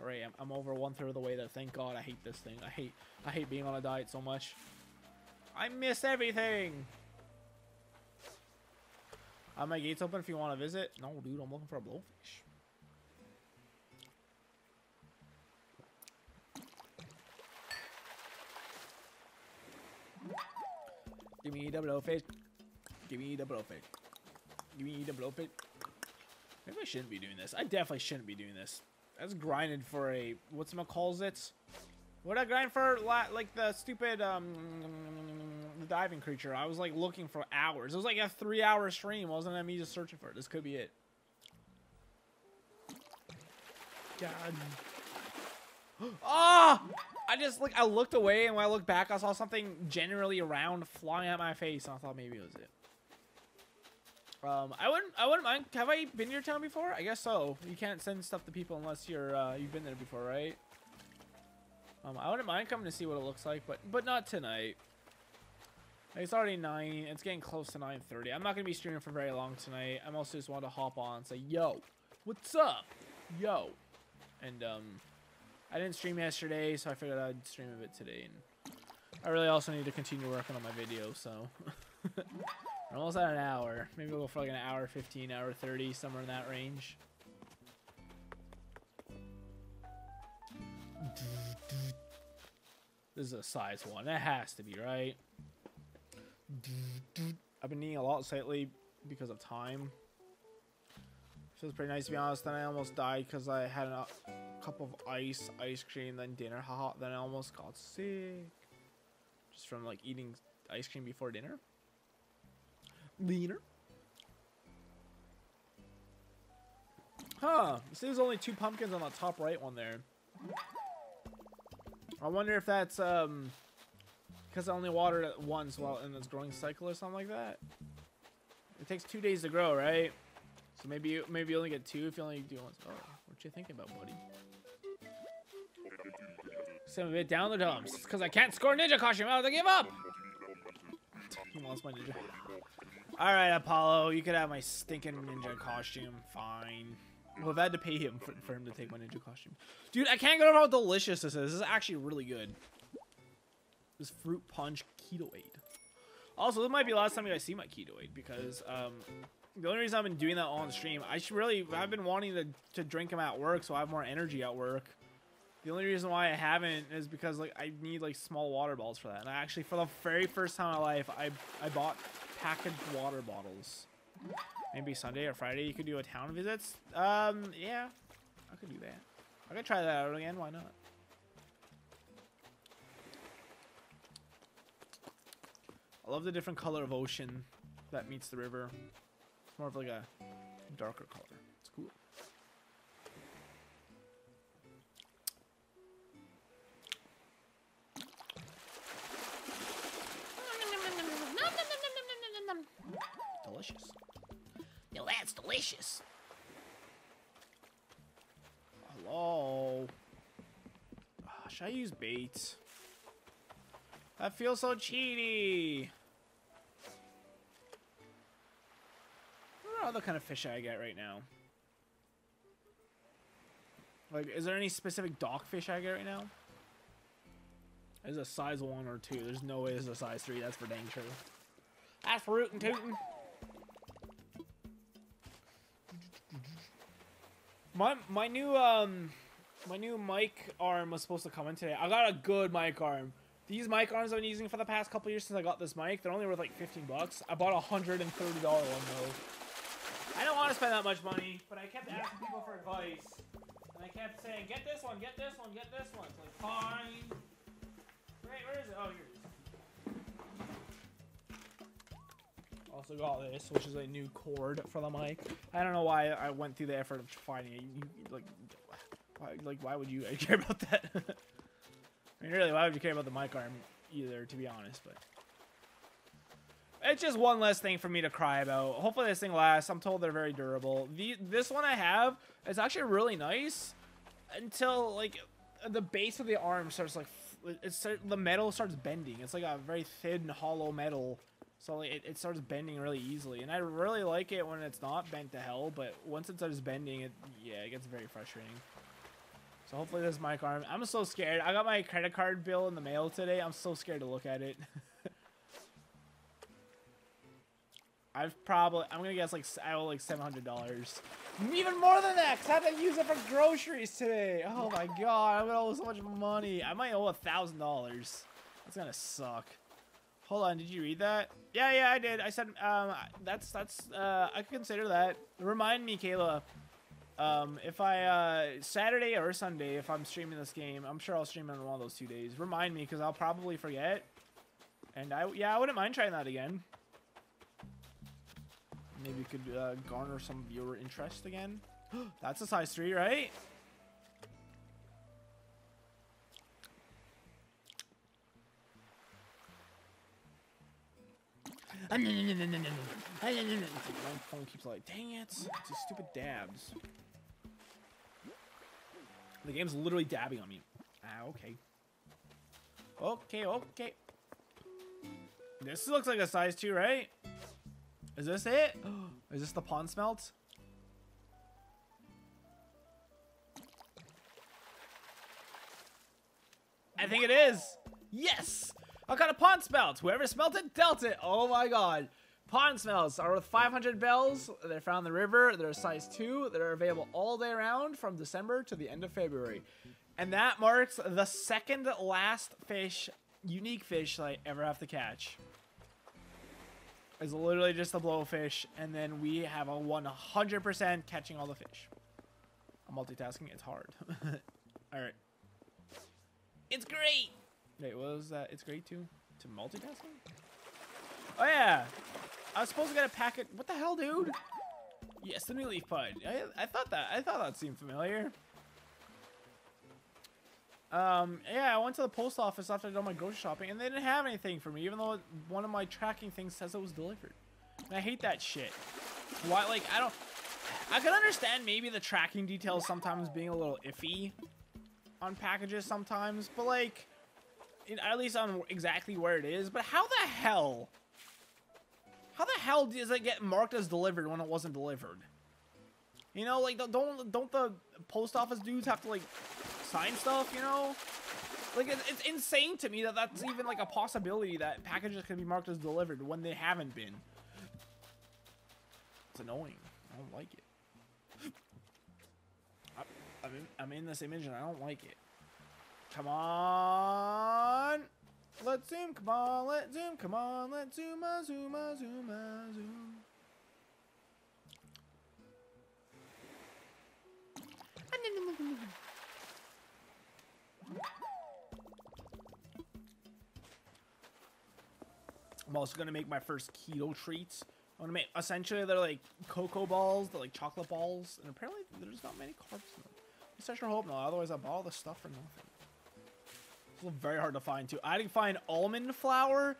hooray! I'm, I'm over one third of the way there. Thank God. I hate this thing. I hate I hate being on a diet so much. I miss everything. Are my gates open if you want to visit? No, dude. I'm looking for a blowfish. Give me the blowfish. Give me the blowfish. Give me the blowfish. Maybe I shouldn't be doing this. I definitely shouldn't be doing this. That's grinded for a what's my calls it? What I grind for? Like the stupid um the diving creature. I was like looking for hours. It was like a three hour stream. Wasn't it me just searching for it? This could be it. God. Ah! I just like I looked away and when I looked back, I saw something generally around flying at my face, and I thought maybe it was it. Um, I wouldn't, I wouldn't mind. Have I been to your town before? I guess so. You can't send stuff to people unless you're, uh, you've been there before, right? Um, I wouldn't mind coming to see what it looks like, but, but not tonight. It's already nine. It's getting close to 9:30. I'm not gonna be streaming for very long tonight. I'm also just want to hop on and say, "Yo, what's up, yo?" And um, I didn't stream yesterday, so I figured I'd stream a bit today. And I really also need to continue working on my video, so we're almost at an hour. Maybe we'll go for like an hour 15, hour 30, somewhere in that range. This is a size one. That has to be right. I've been eating a lot lately because of time. Feels pretty nice to be honest. Then I almost died because I had a cup of ice, ice cream, then dinner. Haha. Then I almost got sick. Just from like eating ice cream before dinner. Leaner. Huh. See, there's only two pumpkins on the top right one there. I wonder if that's um because I only watered it once while in this growing cycle or something like that. It takes two days to grow, right? So maybe you, maybe you only get two if you only do once. Oh, what you thinking about, buddy? Some of it down the dumps. Because I can't score ninja costume. I have to give up. he wants my ninja. All right, Apollo, you could have my stinking ninja costume. Fine. Well, I've had to pay him for, for him to take my ninja costume. Dude, I can't get over how delicious this is. This is actually really good. This fruit punch keto aid. Also, this might be the last time you guys see my keto aid because um, the only reason I've been doing that all on stream, I should really, I've been wanting to, to drink them at work so I have more energy at work. The only reason why I haven't is because like I need like small water balls for that. And I actually, for the very first time in my life, I I bought packaged water bottles. Maybe Sunday or Friday you could do a town visits. Um, yeah, I could do that. I could try that out again. Why not? I love the different color of ocean that meets the river. It's more of like a darker color. Delicious. Hello. Ah, should I use bait? That feels so cheaty. What other kind of fish I get right now? Like, is there any specific dock fish I get right now? Is a size one or two? There's no way this is a size three. That's for dang sure. That's for rootin' tootin'. My my new um my new mic arm was supposed to come in today. I got a good mic arm. These mic arms I've been using for the past couple years since I got this mic, they're only worth like 15 bucks. I bought a $130 one though. I don't want to spend that much money, but I kept asking people for advice. And I kept saying, get this one, get this one, get this one. So like, fine. Wait, where is it? Oh, here Also got this, which is a new cord for the mic. I don't know why I went through the effort of finding it. You, like, why, like, why would you care about that? I mean, really, why would you care about the mic arm either, to be honest? But it's just one less thing for me to cry about. Hopefully this thing lasts. I'm told they're very durable. The This one I have is actually really nice until, like, the base of the arm starts, like, it's the metal starts bending. It's like a very thin, hollow metal. So like, it, it starts bending really easily. And I really like it when it's not bent to hell, but once it starts bending, it yeah, it gets very frustrating. So hopefully this mic arm. I'm so scared. I got my credit card bill in the mail today. I'm so scared to look at it. I've probably I'm gonna guess like I owe like seven hundred dollars, even more than that. Cause I had to use it for groceries today. Oh my god, I'm gonna owe so much money. I might owe a thousand dollars. That's gonna suck. Hold on, did you read that? Yeah, yeah, I did. I said um, that's that's uh, I consider that. Remind me, Kayla. Um, if I uh, Saturday or Sunday, if I'm streaming this game, I'm sure I'll stream it on one of those two days. Remind me, because I'll probably forget. And I yeah, I wouldn't mind trying that again. Maybe could uh, garner some viewer interest again. That's a size 3, right? My phone keeps like, dang it, these stupid dabs. The game's literally dabbing on me. Ah, okay. Okay, okay. This looks like a size 2, right? Is this it? Is this the pond smelt? I think it is. Yes! I got a pond smelt. Whoever smelt it, dealt it. Oh my god. Pond smelts are worth 500 bells. They're found in the river. They're size 2. They're available all day round from December to the end of February. And that marks the second last fish, unique fish that I ever have to catch It's literally just a blowfish, and then we have a 100% catching all the fish. I'm multitasking. It's hard. all right. It's great. Wait, what was that? It's great too? To multitasking? Oh, yeah. I was supposed to get a packet. What the hell, dude? Yes, the new leaf pud. I, I thought that. I thought that seemed familiar. Um, yeah, I went to the post office after I did my grocery shopping, and they didn't have anything for me, even though one of my tracking things says it was delivered. And I hate that shit. Why, like, I don't... I can understand maybe the tracking details sometimes being a little iffy on packages sometimes, but, like, at least on exactly where it is. But how the hell... How the hell does it get marked as delivered when it wasn't delivered? You know, like, don't don't the post office dudes have to, like, sign stuff, you know? Like, it's it's insane to me that that's even, like, a possibility that packages can be marked as delivered when they haven't been. It's annoying. I don't like it. I'm in, I'm in this image and I don't like it. Come on! Let's zoom, come on, let's zoom, come on, let's zoom, a zoom, a zoom, a zoom. I'm also gonna make my first keto treats. I'm gonna make essentially they're like cocoa balls, they're like chocolate balls, and apparently there's not many carbs in them. Sure hope not. Otherwise, I bought all this stuff for nothing. Very hard to find too. I didn't find almond flour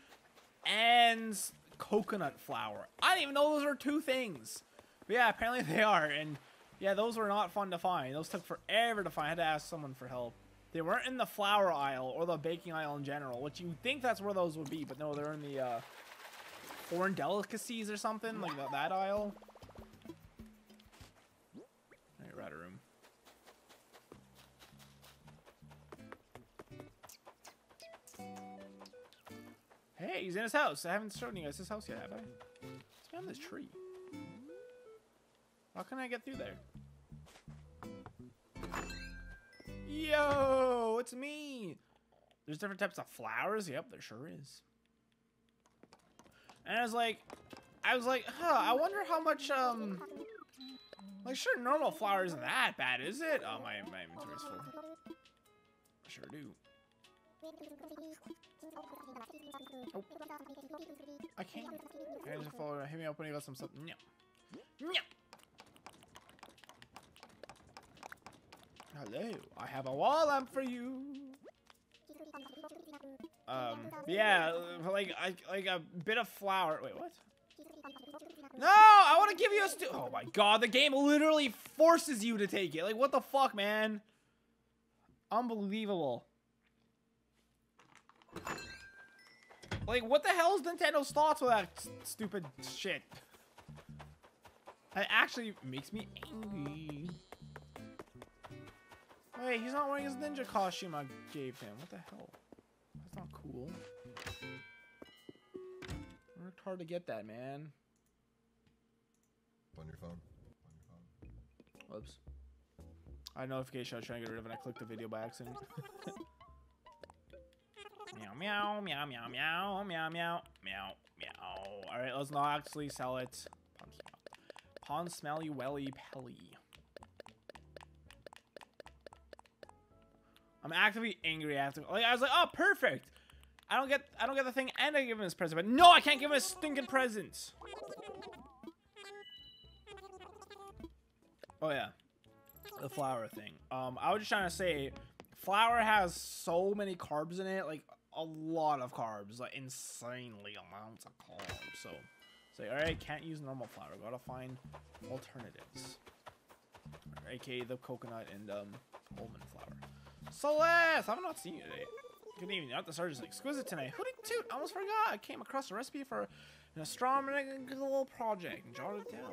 and coconut flour. I didn't even know those were two things. But yeah, apparently they are, and yeah, those were not fun to find. Those took forever to find. I had to ask someone for help. They weren't in the flour aisle or the baking aisle in general, which you think that's where those would be, but no, they're in the uh, foreign delicacies or something, like that, that aisle. Hey, he's in his house. I haven't shown you guys his house yet, have I? It's behind this tree. How can I get through there? Yo, it's me. There's different types of flowers. Yep, there sure is. And I was like, I was like, huh, I wonder how much, um, like, sure, normal flour isn't that bad, is it? Oh, my, my inventory's full. Sure do. Oh. I can't. I just follow. Hit me up when you got some stuff. No. No. Hello. I have a wall lamp for you. Um. Yeah. Like I like a bit of flour. Wait. What? No, I want to give you a stu- Oh my god, the game literally forces you to take it. Like, what the fuck, man? Unbelievable. Like, what the hell is Nintendo's thoughts with that s- stupid shit? That actually makes me angry. Wait, he's not wearing his ninja costume I gave him. What the hell? That's not cool. Worked hard to get that, man. On your phone. On your phone. Whoops. I had a notification I was trying to get rid of and I clicked the video by accident. meow meow meow meow meow meow meow meow meow. Alright, let's not actually sell it. Pun smell. Pun smelly welly pelly. I'm actively angry after like I was like, oh perfect. I don't get I don't get the thing and I give him his present, but no, I can't give him a stinking present. Oh yeah, the flour thing. Um, I was just trying to say, flour has so many carbs in it, like a lot of carbs, like insanely amounts of carbs. So, say, all right, can't use normal flour. Gotta find alternatives. AKA the coconut and um almond flour. Celeste, I've not seen you today. Good evening. Out the Sergeant's exquisite tonight. Hooty toot! I almost forgot. I came across a recipe for an astronomical project and jotted it down.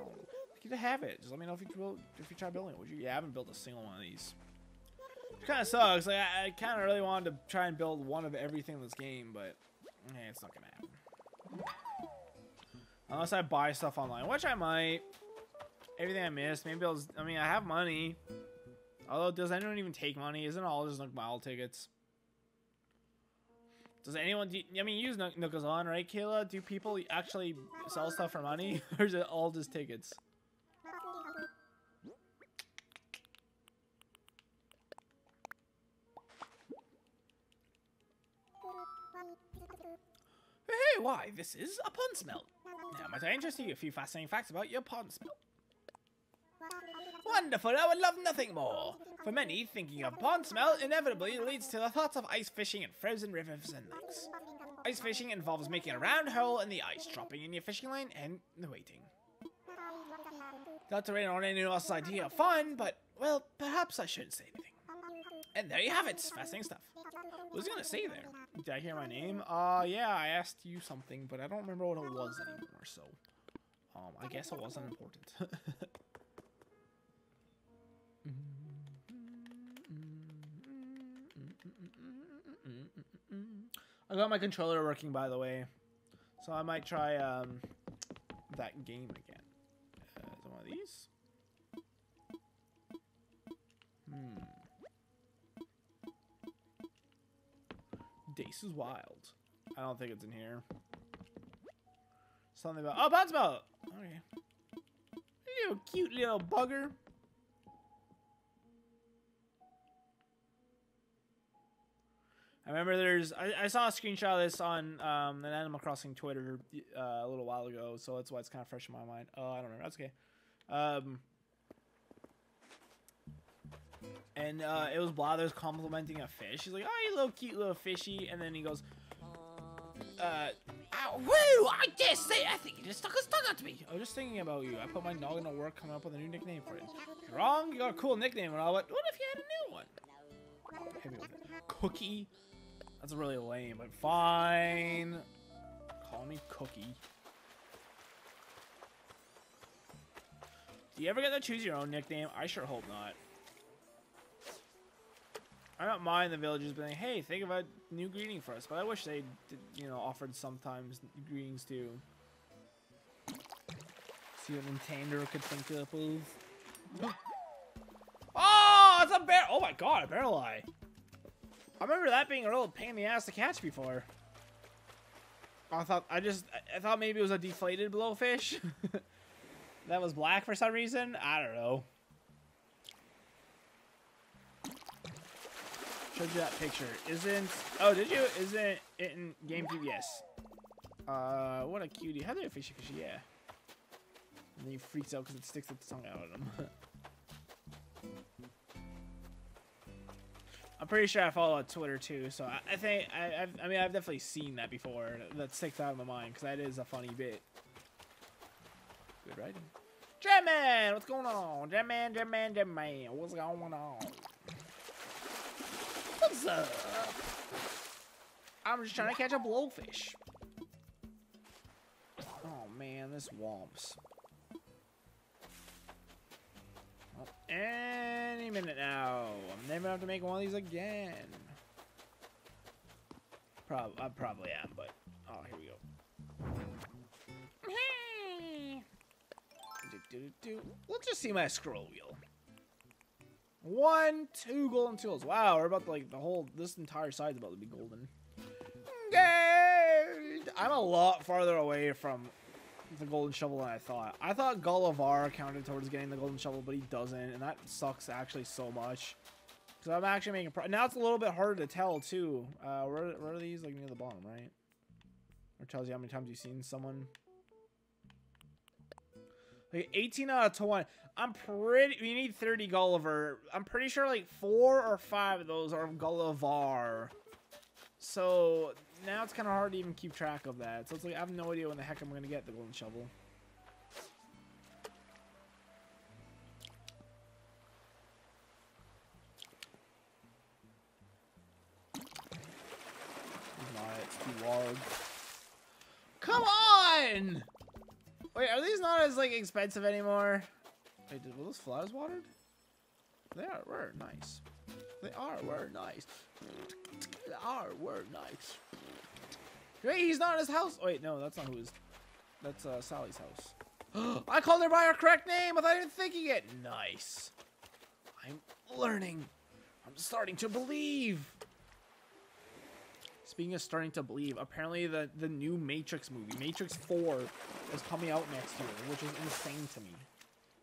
You to have it. Just let me know if you build, if you try building it. Would you? Yeah, I haven't built a single one of these. It kind of sucks. Like I, I kind of really wanted to try and build one of everything in this game, but eh, it's not gonna happen. Unless I buy stuff online, which I might. Everything I missed. Maybe I'll. I mean, I have money. Although, does anyone even take money? Isn't all just like mile tickets? Does anyone? Do, I mean, use Nookazon, right, Kayla? Do people actually sell stuff for money, or is it all just tickets? Why? This is a pond smelt. Now, might I interest you a few fascinating facts about your pond smelt? Wonderful, I would love nothing more. For many, thinking of pond smelt inevitably leads to the thoughts of ice fishing in frozen rivers and lakes. Ice fishing involves making a round hole in the ice, dropping in your fishing line, and the waiting. Not to rain on anyone else's idea of fun, but, well, perhaps I shouldn't say anything. And there you have it, fascinating stuff. What was I gonna say there? Did I hear my name? Uh, yeah, I asked you something, but I don't remember what it was anymore, so... Um, I guess it wasn't important. I got my controller working, by the way, so I might try um, that game again. Uh, one of these? Dace is wild. I don't think it's in here. Something about oh, Pond Smelt. Okay. You cute little bugger. I remember there's I, I saw a screenshot of this on um, an Animal Crossing Twitter uh, a little while ago, so that's why it's kind of fresh in my mind. Oh, I don't remember. That's okay. Um, and uh, it was Blathers complimenting a fish. He's like, "Oh, you little cute little fishy," and then he goes, "Uh, ow, woo! I dare say, I think you just stuck a tongue out to me. I was just thinking about you. I put my noggin to work coming up with a new nickname for it. Wrong. You got a cool nickname and but what if you had a new one? Cookie. That's really lame, but fine. Call me Cookie. Do you ever get to choose your own nickname? I sure hope not. I don't mind the villagers being like, hey, think of a new greeting for us, but I wish they, did, you know, offered sometimes greetings too. See what Nintendo could think up of. oh, it's a bear! Oh my god, a barrel eye! I remember that being a real pain in the ass to catch before. I thought I just I- I thought maybe it was a deflated blowfish that was black for some reason. I don't know. Showed you that picture. Isn't oh did you? Isn't it in GameCube? Yes. Uh, what a cutie. How do you fishy fishy? Yeah. And then he freaks out because it sticks its tongue out at him. I'm pretty sure I follow on Twitter too, so I, I think I, I've, I mean I've definitely seen that before. That sticks out of my mind because that is a funny bit. Good writing. Jetman, what's going on? Jetman, Jetman, Jetman, what's going on? I'm just trying to catch a blowfish. Oh man, this womps. Well, any minute now. I'm never gonna have to make one of these again. Prob I probably am, but oh, here we go. Do-do-do-do. Let's just see my scroll wheel. One, two golden tools. Wow, we're about to like the whole this entire side's about to be golden. I'm a lot farther away from the golden shovel than I thought. I thought Gullivarrr counted towards getting the golden shovel, but he doesn't, and that sucks actually so much. So I'm actually making pro now. It's a little bit harder to tell too. Uh, where, where are these? Like near the bottom, right? Or tells you how many times you've seen someone. Like 18 out of 20. I'm pretty. You need 30 Gulliver. I'm pretty sure like four or five of those are Gullivarrr. So now it's kind of hard to even keep track of that. So it's like I have no idea when the heck I'm gonna get the golden shovel. Come on! Wait, are these not as like expensive anymore? Wait, did, were those flowers watered? They are. Were nice. They are. Were nice. They are. Were nice. Wait, he's not in his house. Wait, no, that's not who is. That's uh, Sally's house. I called her by her correct name without even thinking it. Nice. I'm learning. I'm starting to believe. Speaking of starting to believe, apparently the the new Matrix movie, Matrix 4, is coming out next year, which is insane to me.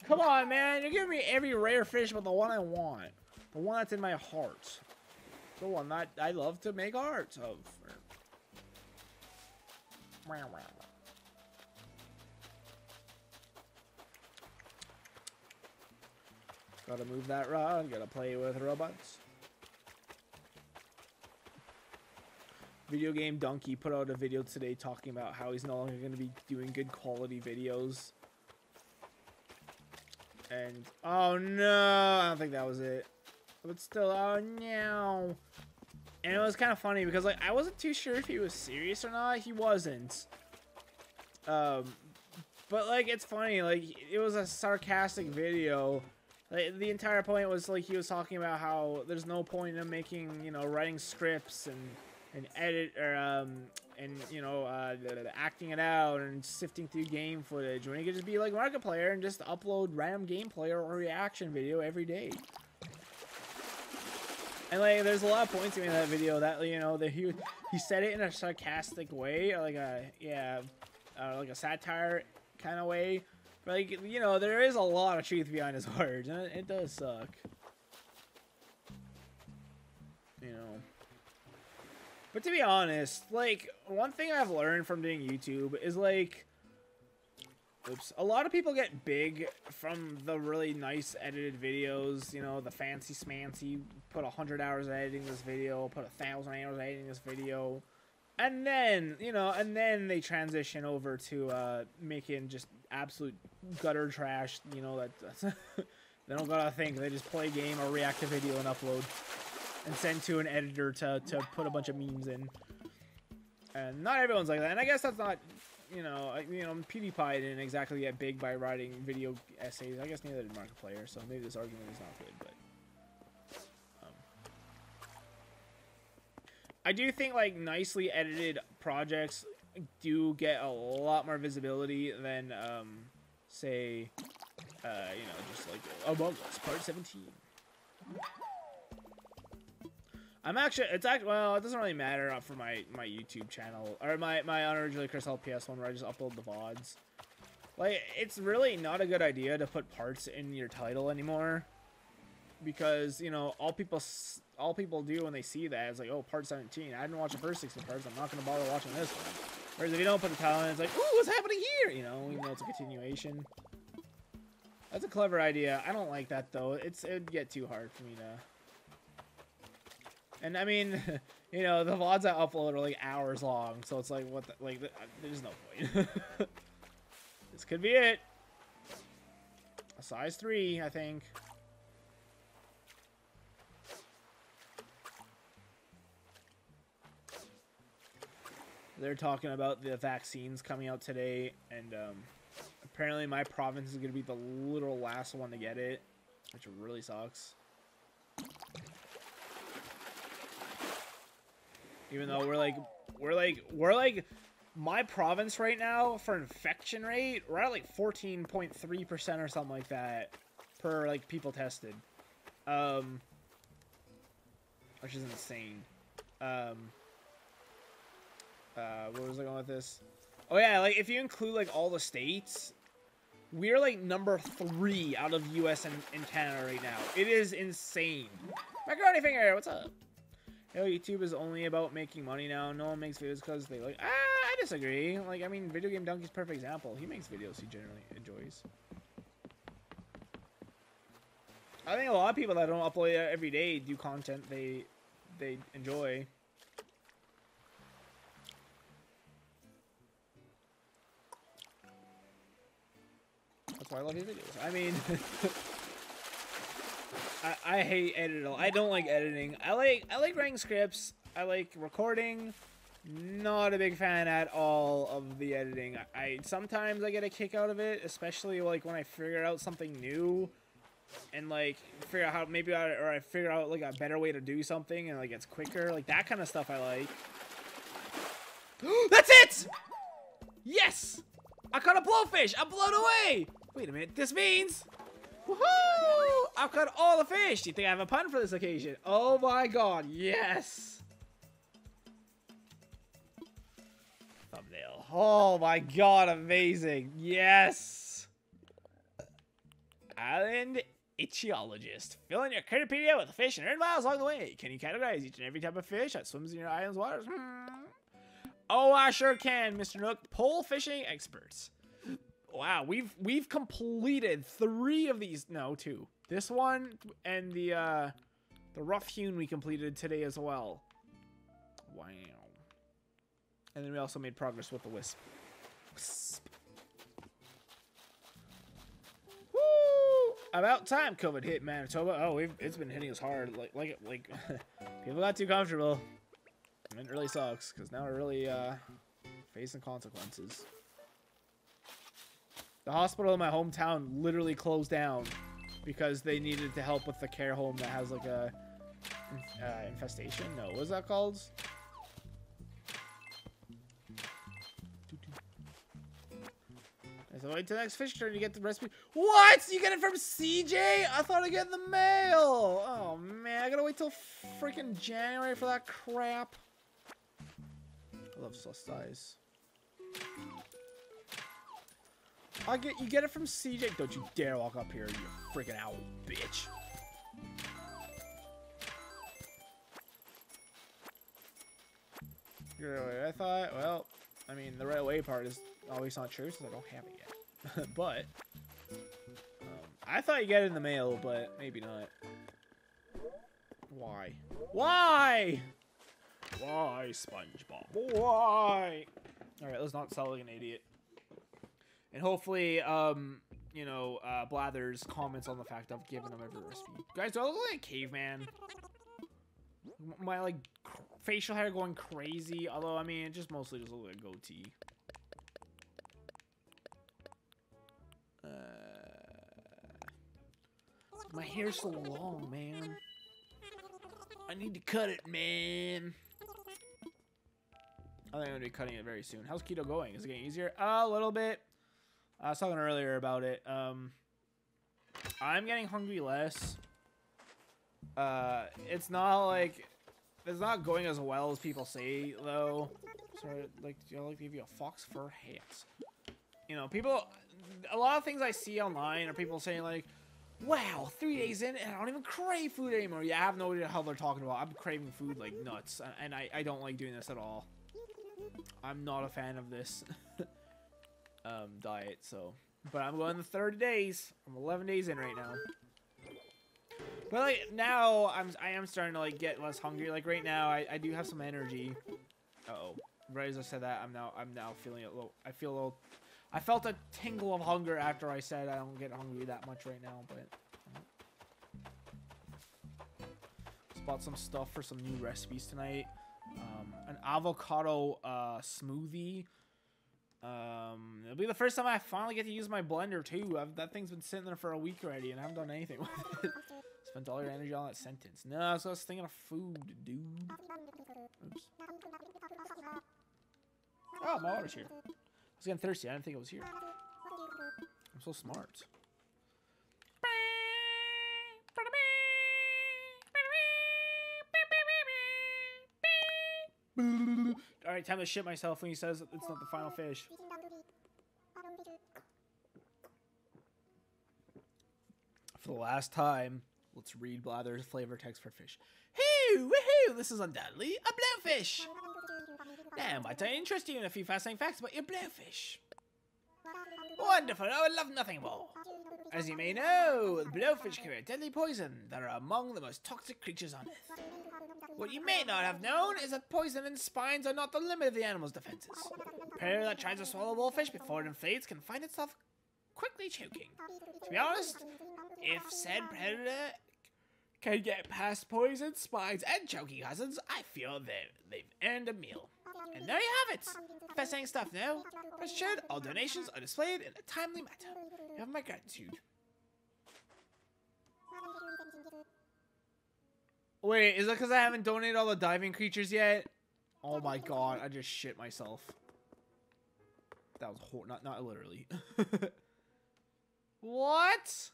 Come on, man, you're giving me every rare fish but the one I want, the one that's in my heart, the one that I love to make art of. Gotta move that rod, gotta play with robots. Video Game Donkey put out a video today talking about how he's no longer going to be doing good quality videos. And, oh no, I don't think that was it. But still, oh no. And it was kind of funny because, like, I wasn't too sure if he was serious or not. He wasn't. Um, but, like, it's funny. Like, it was a sarcastic video. Like, the entire point was, like, he was talking about how there's no point in making, you know, writing scripts and and edit or um and you know uh the, the acting it out and sifting through game footage when you could just be like Markiplier and just upload random gameplay or reaction video every day. And like, there's a lot of points in that video that you know that he he said it in a sarcastic way, or like a yeah, uh, like a satire kind of way. But like you know, there is a lot of truth behind his words, and it, it does suck. But to be honest, like one thing I've learned from doing YouTube is like oops, a lot of people get big from the really nice edited videos, you know, the fancy smancy, put a hundred hours editing this video, put a thousand hours editing this video. And then, you know, and then they transition over to uh, making just absolute gutter trash, you know, that they don't gotta think, they just play a game or react to video and upload and send to an editor to, to put a bunch of memes in. And not everyone's like that. And I guess that's not, you know, I, you know, PewDiePie didn't exactly get big by writing video essays. I guess neither did Markiplier, so maybe this argument is not good, but... Um, I do think, like, nicely edited projects do get a lot more visibility than, um, say, uh, you know, just like Among Us Part 17. I'm actually it's actually well it doesn't really matter for my my YouTube channel or my my unoriginally Chris LPS one where I just upload the vods. Like it's really not a good idea to put parts in your title anymore because you know all people all people do when they see that is like oh part 17 I didn't watch the first 16 parts I'm not gonna bother watching this one. Whereas if you don't put the title in it's like ooh what's happening here you know even though it's a continuation. That's a clever idea. I don't like that though. It's it'd get too hard for me to. And I mean, you know, the VODs I upload are like hours long, so it's like what the, like uh, there's no point. this could be it. A size three, I think. They're talking about the vaccines coming out today, and um, apparently my province is gonna be the literal last one to get it, which really sucks. Even though we're like, we're like, we're like, my province right now for infection rate, we're at like 14.3% or something like that per like people tested. Um, which is insane. Um, uh, where was I going with this? Oh yeah, like if you include like all the states, we're like number three out of U.S. and, and Canada right now. It is insane. Macaroni finger, what's up? Yo, YouTube is only about making money now. No one makes videos because they like. Ah, I disagree. Like, I mean, Video Game Donkey's perfect example. He makes videos he generally enjoys. I think a lot of people that don't upload every day do content they they enjoy. That's why I love his videos. I mean, I, I hate editing. I don't like editing. I like I like writing scripts. I like recording. Not a big fan at all of the editing. I, I sometimes I get a kick out of it, especially like when I figure out something new and like figure out how maybe I, or I figure out like a better way to do something and like it's quicker. Like that kind of stuff I like. That's it! Yes! I caught a blowfish! I'm blown away! Wait a minute, this means... Woohoo! I caught all the fish! Do you think I have a pun for this occasion? Oh my god, yes! Thumbnail. Oh my god, amazing! Yes! Island Ichthyologist. Fill in your Critterpedia with fish and earn miles along the way. Can you categorize each and every type of fish that swims in your island's waters? Hmm. Oh, I sure can, Mr. Nook. Pole fishing experts. Wow, we've we've completed three of these. No, two. This one and the uh, the rough hewn we completed today as well. Wow. And then we also made progress with the wisp. Wisp. Woo! About time COVID hit Manitoba. Oh, it's been hitting us hard. Like like like people got too comfortable. And it really sucks because now we're really uh, facing consequences. The hospital in my hometown literally closed down because they needed to help with the care home that has like a uh, infestation. No, what is that called? Said, wait till next fish turn to get the recipe. What? You get it from CJ? I thought I get in the mail. Oh man, I gotta wait till freaking January for that crap. I love sauce size. I get you get it from CJ. Don't you dare walk up here, you freaking owl bitch. I thought, well, I mean, the right away part is always not true since I don't have it yet. but, um, I thought you get it in the mail, but maybe not. Why? Why? Why, SpongeBob? Why? Alright, let's not sound like an idiot. And hopefully, um, you know, uh, Blathers comments on the fact I've given him every recipe. Guys, do I look like a caveman? My, like, facial hair going crazy. Although, I mean, it just mostly just look like a goatee. Uh, my hair's so long, man. I need to cut it, man. I think I'm gonna be cutting it very soon. How's keto going? Is it getting easier? a little bit. I was talking earlier about it. Um, I'm getting hungry less. Uh, it's not like it's not going as well as people say though. Sorry, like you know, like give you a fox fur hat. You know, people. A lot of things I see online are people saying like, "Wow, three days in and I don't even crave food anymore." Yeah, I have no idea how they're talking about. I'm craving food like nuts, and I I don't like doing this at all. I'm not a fan of this um diet, so. But I'm going the 30 days. I'm 11 days in right now. But like now, I'm I am starting to like get less hungry. Like right now, I, I do have some energy. Uh oh, right as I said that, I'm now I'm now feeling a little. I feel a little. I felt a tingle of hunger after I said I don't get hungry that much right now. But just bought some stuff for some new recipes tonight. Um, an avocado uh, smoothie. Um, it'll be the first time I finally get to use my blender too. I've, that thing's been sitting there for a week already, and I haven't done anything with it. Spent all your energy on that sentence. No, I was thinking of food, dude. Oops. Oh, my water's here. I was getting thirsty. I didn't think it was here. I'm so smart. All right, time to shit myself when he says it's not the final fish. For the last time, let's read Blather's flavor text for fish. Hoo, woohoo! This is undoubtedly a blowfish. Now, might I interest you in a few fascinating facts about your blowfish? Wonderful! I would love nothing more. As you may know, blowfish carry deadly poison that are among the most toxic creatures on Earth. What you may not have known is that poison and spines are not the limit of the animal's defenses. A predator that tries to swallow a blowfish before it inflates can find itself quickly choking. To be honest, if said predator can get past poison, spines, and choking hazards, I feel that they've earned a meal. And there you have it. Fascinating stuff, no? Rest assured, all donations are displayed in a timely manner. You have my gratitude. Wait, is that because I haven't donated all the diving creatures yet? Oh my god, I just shit myself. That was hor- not not literally. what?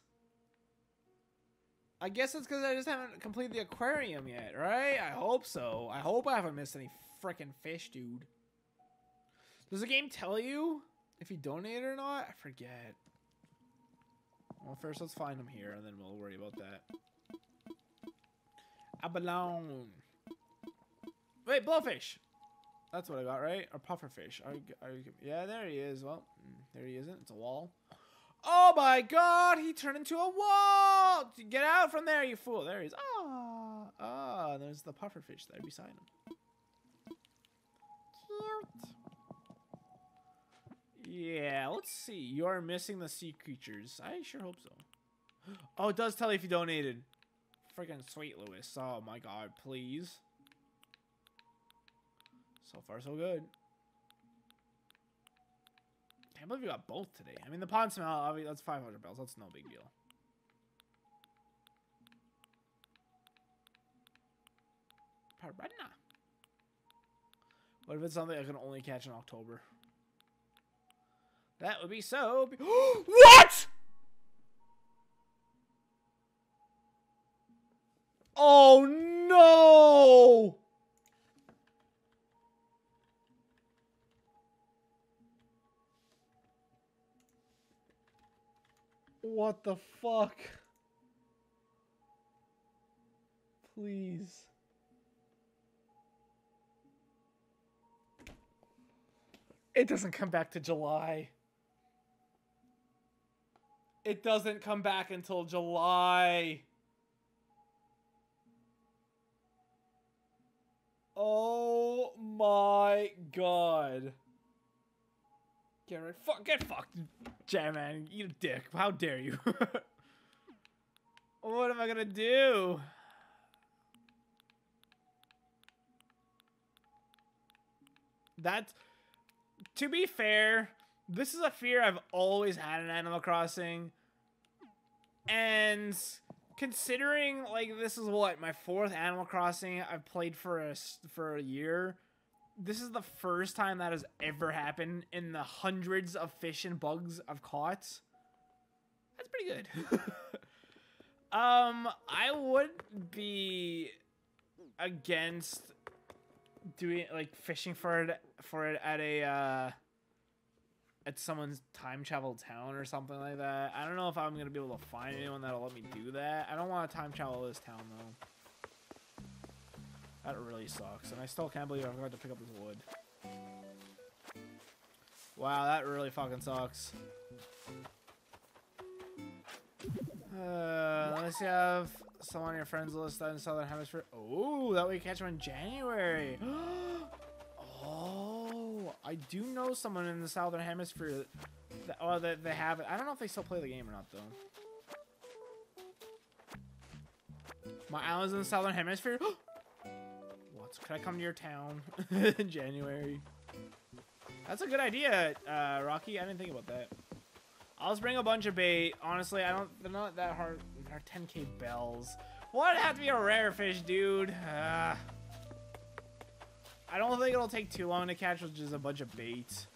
I guess it's because I just haven't completed the aquarium yet, right? I hope so. I hope I haven't missed any freaking fish, dude. Does the game tell you if you donate or not? I forget. Well, first let's find them here, and then we'll worry about that. Abalone. Wait, blowfish. That's what I got, right? Or pufferfish. Are, are yeah, there he is. Well, mm, there he isn't. It's a wall. Oh my god, he turned into a wall! Get out from there, you fool. There he is. Ah, ah, there's the pufferfish there beside him. Cute. Yeah, let's see. You are missing the sea creatures. I sure hope so. Oh, it does tell you if you donated. Freaking sweet, Lewis. Oh my god, please. So far, so good. Can't believe we got both today. I mean, the pond smelt, that's 500 bells. That's no big deal. Piranha. What if it's something I can only catch in October? That would be so. Be- what? Oh no! What the fuck? Please. It doesn't come back to July. It doesn't come back until July. Oh my god. Get right. Fuck. Get fucked, Jam man. You dick. How dare you? what am I gonna do? That's. To be fair, this is a fear I've always had in Animal Crossing. And considering like this is what my fourth Animal Crossing I've played for a for a year. This is the first time that has ever happened in the hundreds of fish and bugs I've caught. That's pretty good. um, I would be against doing like fishing for it for it at a uh at someone's time travel town or something like that. I don't know if I'm gonna be able to find anyone that'll let me do that. I don't want to time travel this town though. That really sucks, and I still can't believe I forgot to pick up this wood. Wow, that really fucking sucks. Uh, unless you have someone on your friends list in the Southern Hemisphere. Oh, that way you catch them in January. oh, I do know someone in the Southern Hemisphere. That, oh, that they have it. I don't know if they still play the game or not, though. My island's in the Southern Hemisphere. what? Could I come to your town in January? That's a good idea, uh, Rocky. I didn't think about that. I'll just bring a bunch of bait. Honestly, I don't. They're not that hard. They're 10k bells. Why'd have to be a rare fish, dude? Uh, I don't think it'll take too long to catch with just a bunch of bait.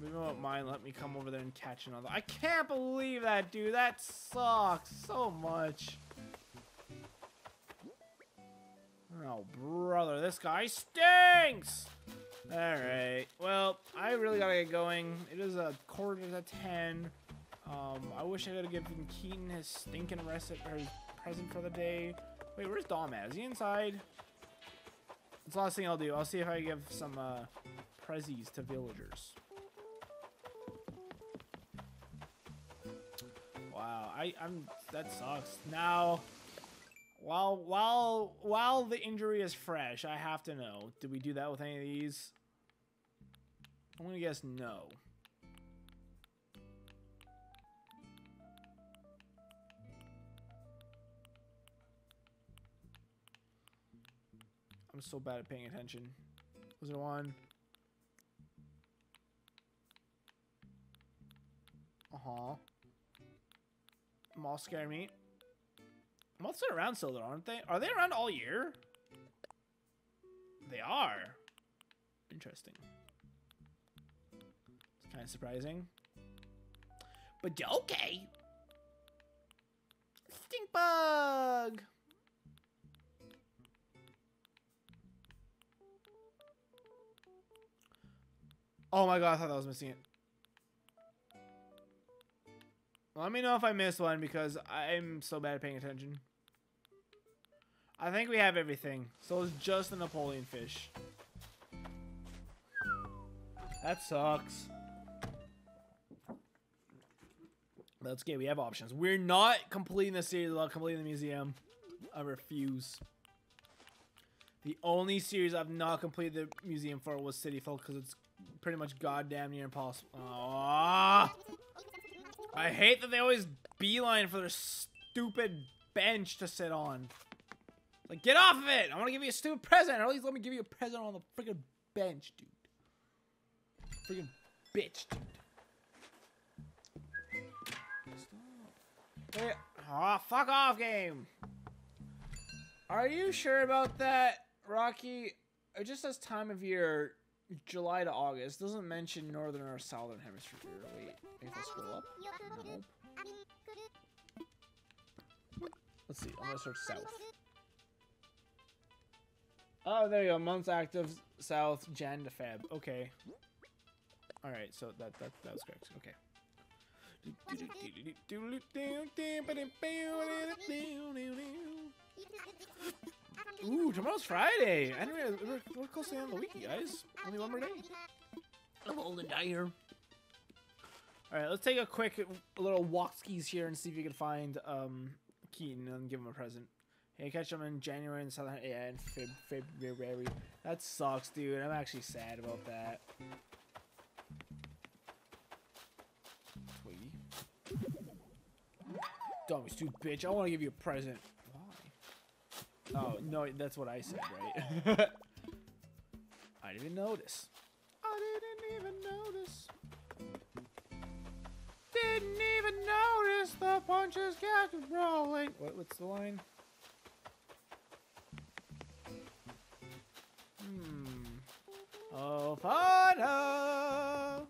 Maybe won't mind let me come over there and catch another. I can't believe that, dude. That sucks so much. Oh, brother, this guy stinks! Alright, well, I really gotta get going. It is a quarter to ten. Um, I wish I could have given Keaton his stinking rest or his present for the day. Wait, where's Dom at? Is he inside? That's the last thing I'll do. I'll see if I give some uh, prezzies to villagers. Wow, I, I'm that sucks. Now, while while while the injury is fresh, I have to know. Did we do that with any of these? I'm gonna guess no. I'm so bad at paying attention. Was there one? Uh-huh. Moths scare me. Moths are around still, though, aren't they? Are they around all year? They are. Interesting. It's kind of surprising. But okay. Stink bug. Oh my god, I thought I was missing it. Let me know if I missed one because I'm so bad at paying attention. I think we have everything. So it's just the Napoleon fish. That sucks. That's okay. We have options. We're not completing the series without completing the museum. I refuse. The only series I've not completed the museum for was City Folk because it's pretty much goddamn near impossible. Aww. I hate that they always beeline for their stupid bench to sit on. Like, get off of it! I want to give you a stupid present. Or at least let me give you a present on the freaking bench, dude. Freaking bitch, dude. Stop. Aw, fuck off, game. Are you sure about that, Rocky? It just says time of year July to August. Doesn't mention northern or southern hemisphere. Wait, if I scroll up. Nope. Let's see. I'm gonna search south. Oh, there you go. Months active south, Jan to Feb. Okay. All right. So that that that was correct. Okay. Ooh, tomorrow's Friday. I didn't realize we're, we're close to the end of the week, guys. Only one more day. I'm old and dire. All right, let's take a quick little walk skis here and see if you can find um Keaton and give him a present. Hey, catch him in January and Southern yeah, in Feb February. That sucks, dude. I'm actually sad about that. Twiggy. Dumb stupid bitch. I want to give you a present. Oh no, that's what I said, right? I didn't even notice. I didn't even notice. Didn't even notice the punches kept rolling. What, what's the line? Hmm. Oh, Fauna!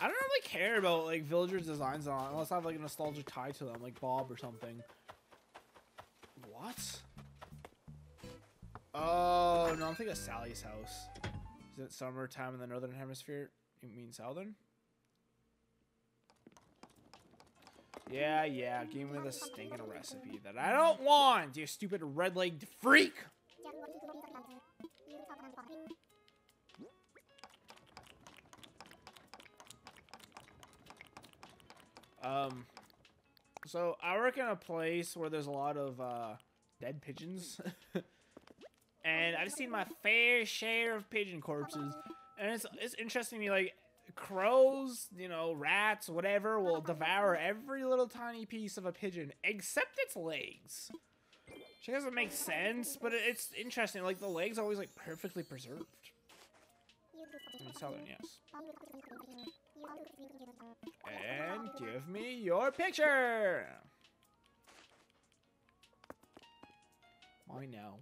I don't really care about like villagers' designs on unless I have like a nostalgia tie to them, like Bob or something. What? Oh no, I'm thinking of Sally's house. Is it summertime in the northern hemisphere? You mean southern? Yeah, yeah. Give me the stinking recipe that I don't want, you stupid red-legged freak. Um, so I work in a place where there's a lot of uh, dead pigeons, and I've seen my fair share of pigeon corpses, and it's it's interesting to me like crows, you know, rats, whatever, will devour every little tiny piece of a pigeon except its legs. Which doesn't make sense, but it's interesting. Like the legs are always like perfectly preserved. I mean, southern, yes. And give me your picture. Why now?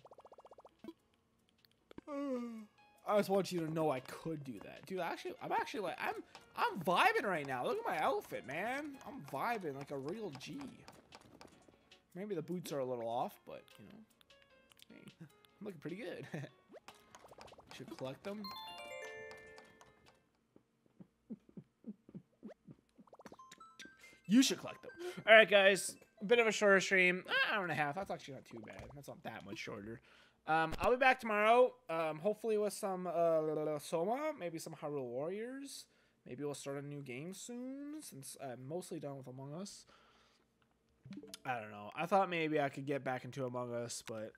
I just want you to know I could do that, dude. Actually, I'm actually like I'm I'm vibing right now. Look at my outfit, man. I'm vibing like a real G. Maybe the boots are a little off, but you know, hey, I'm looking pretty good. Should collect them. You should collect them. All right, guys. A bit of a shorter stream. Ah, hour and a half. That's actually not too bad. That's not that much shorter. Um, I'll be back tomorrow. Um, hopefully with some uh, Soma, maybe some Hyrule Warriors. Maybe we'll start a new game soon, since I'm mostly done with Among Us. I don't know. I thought maybe I could get back into Among Us, but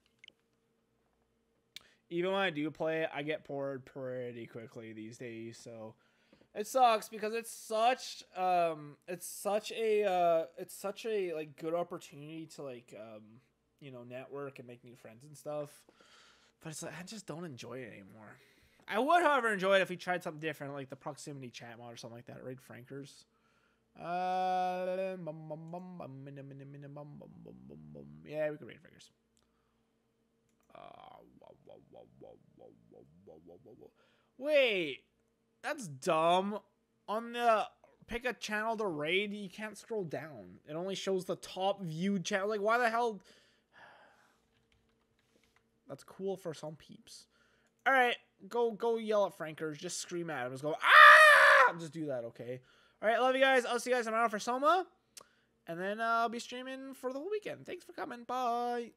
even when I do play I get bored pretty quickly these days. So it sucks because it's such um it's such a uh it's such a like good opportunity to like um you know network and make new friends and stuff. But it's like I just don't enjoy it anymore. I would, however, enjoy it if we tried something different, like the proximity chat mod or something like that, right, Frankers? Uh, yeah, we could raid Frankers. Uh, Wait, that's dumb. On the pick a channel to raid, you can't scroll down. It only shows the top viewed channel. Like, why the hell? That's cool for some peeps. All right, go go yell at Frankers. Just scream at him. Just go ah! Just do that, okay? All right, love you guys. I'll see you guys tomorrow for Soma, and then uh, I'll be streaming for the whole weekend. Thanks for coming. Bye.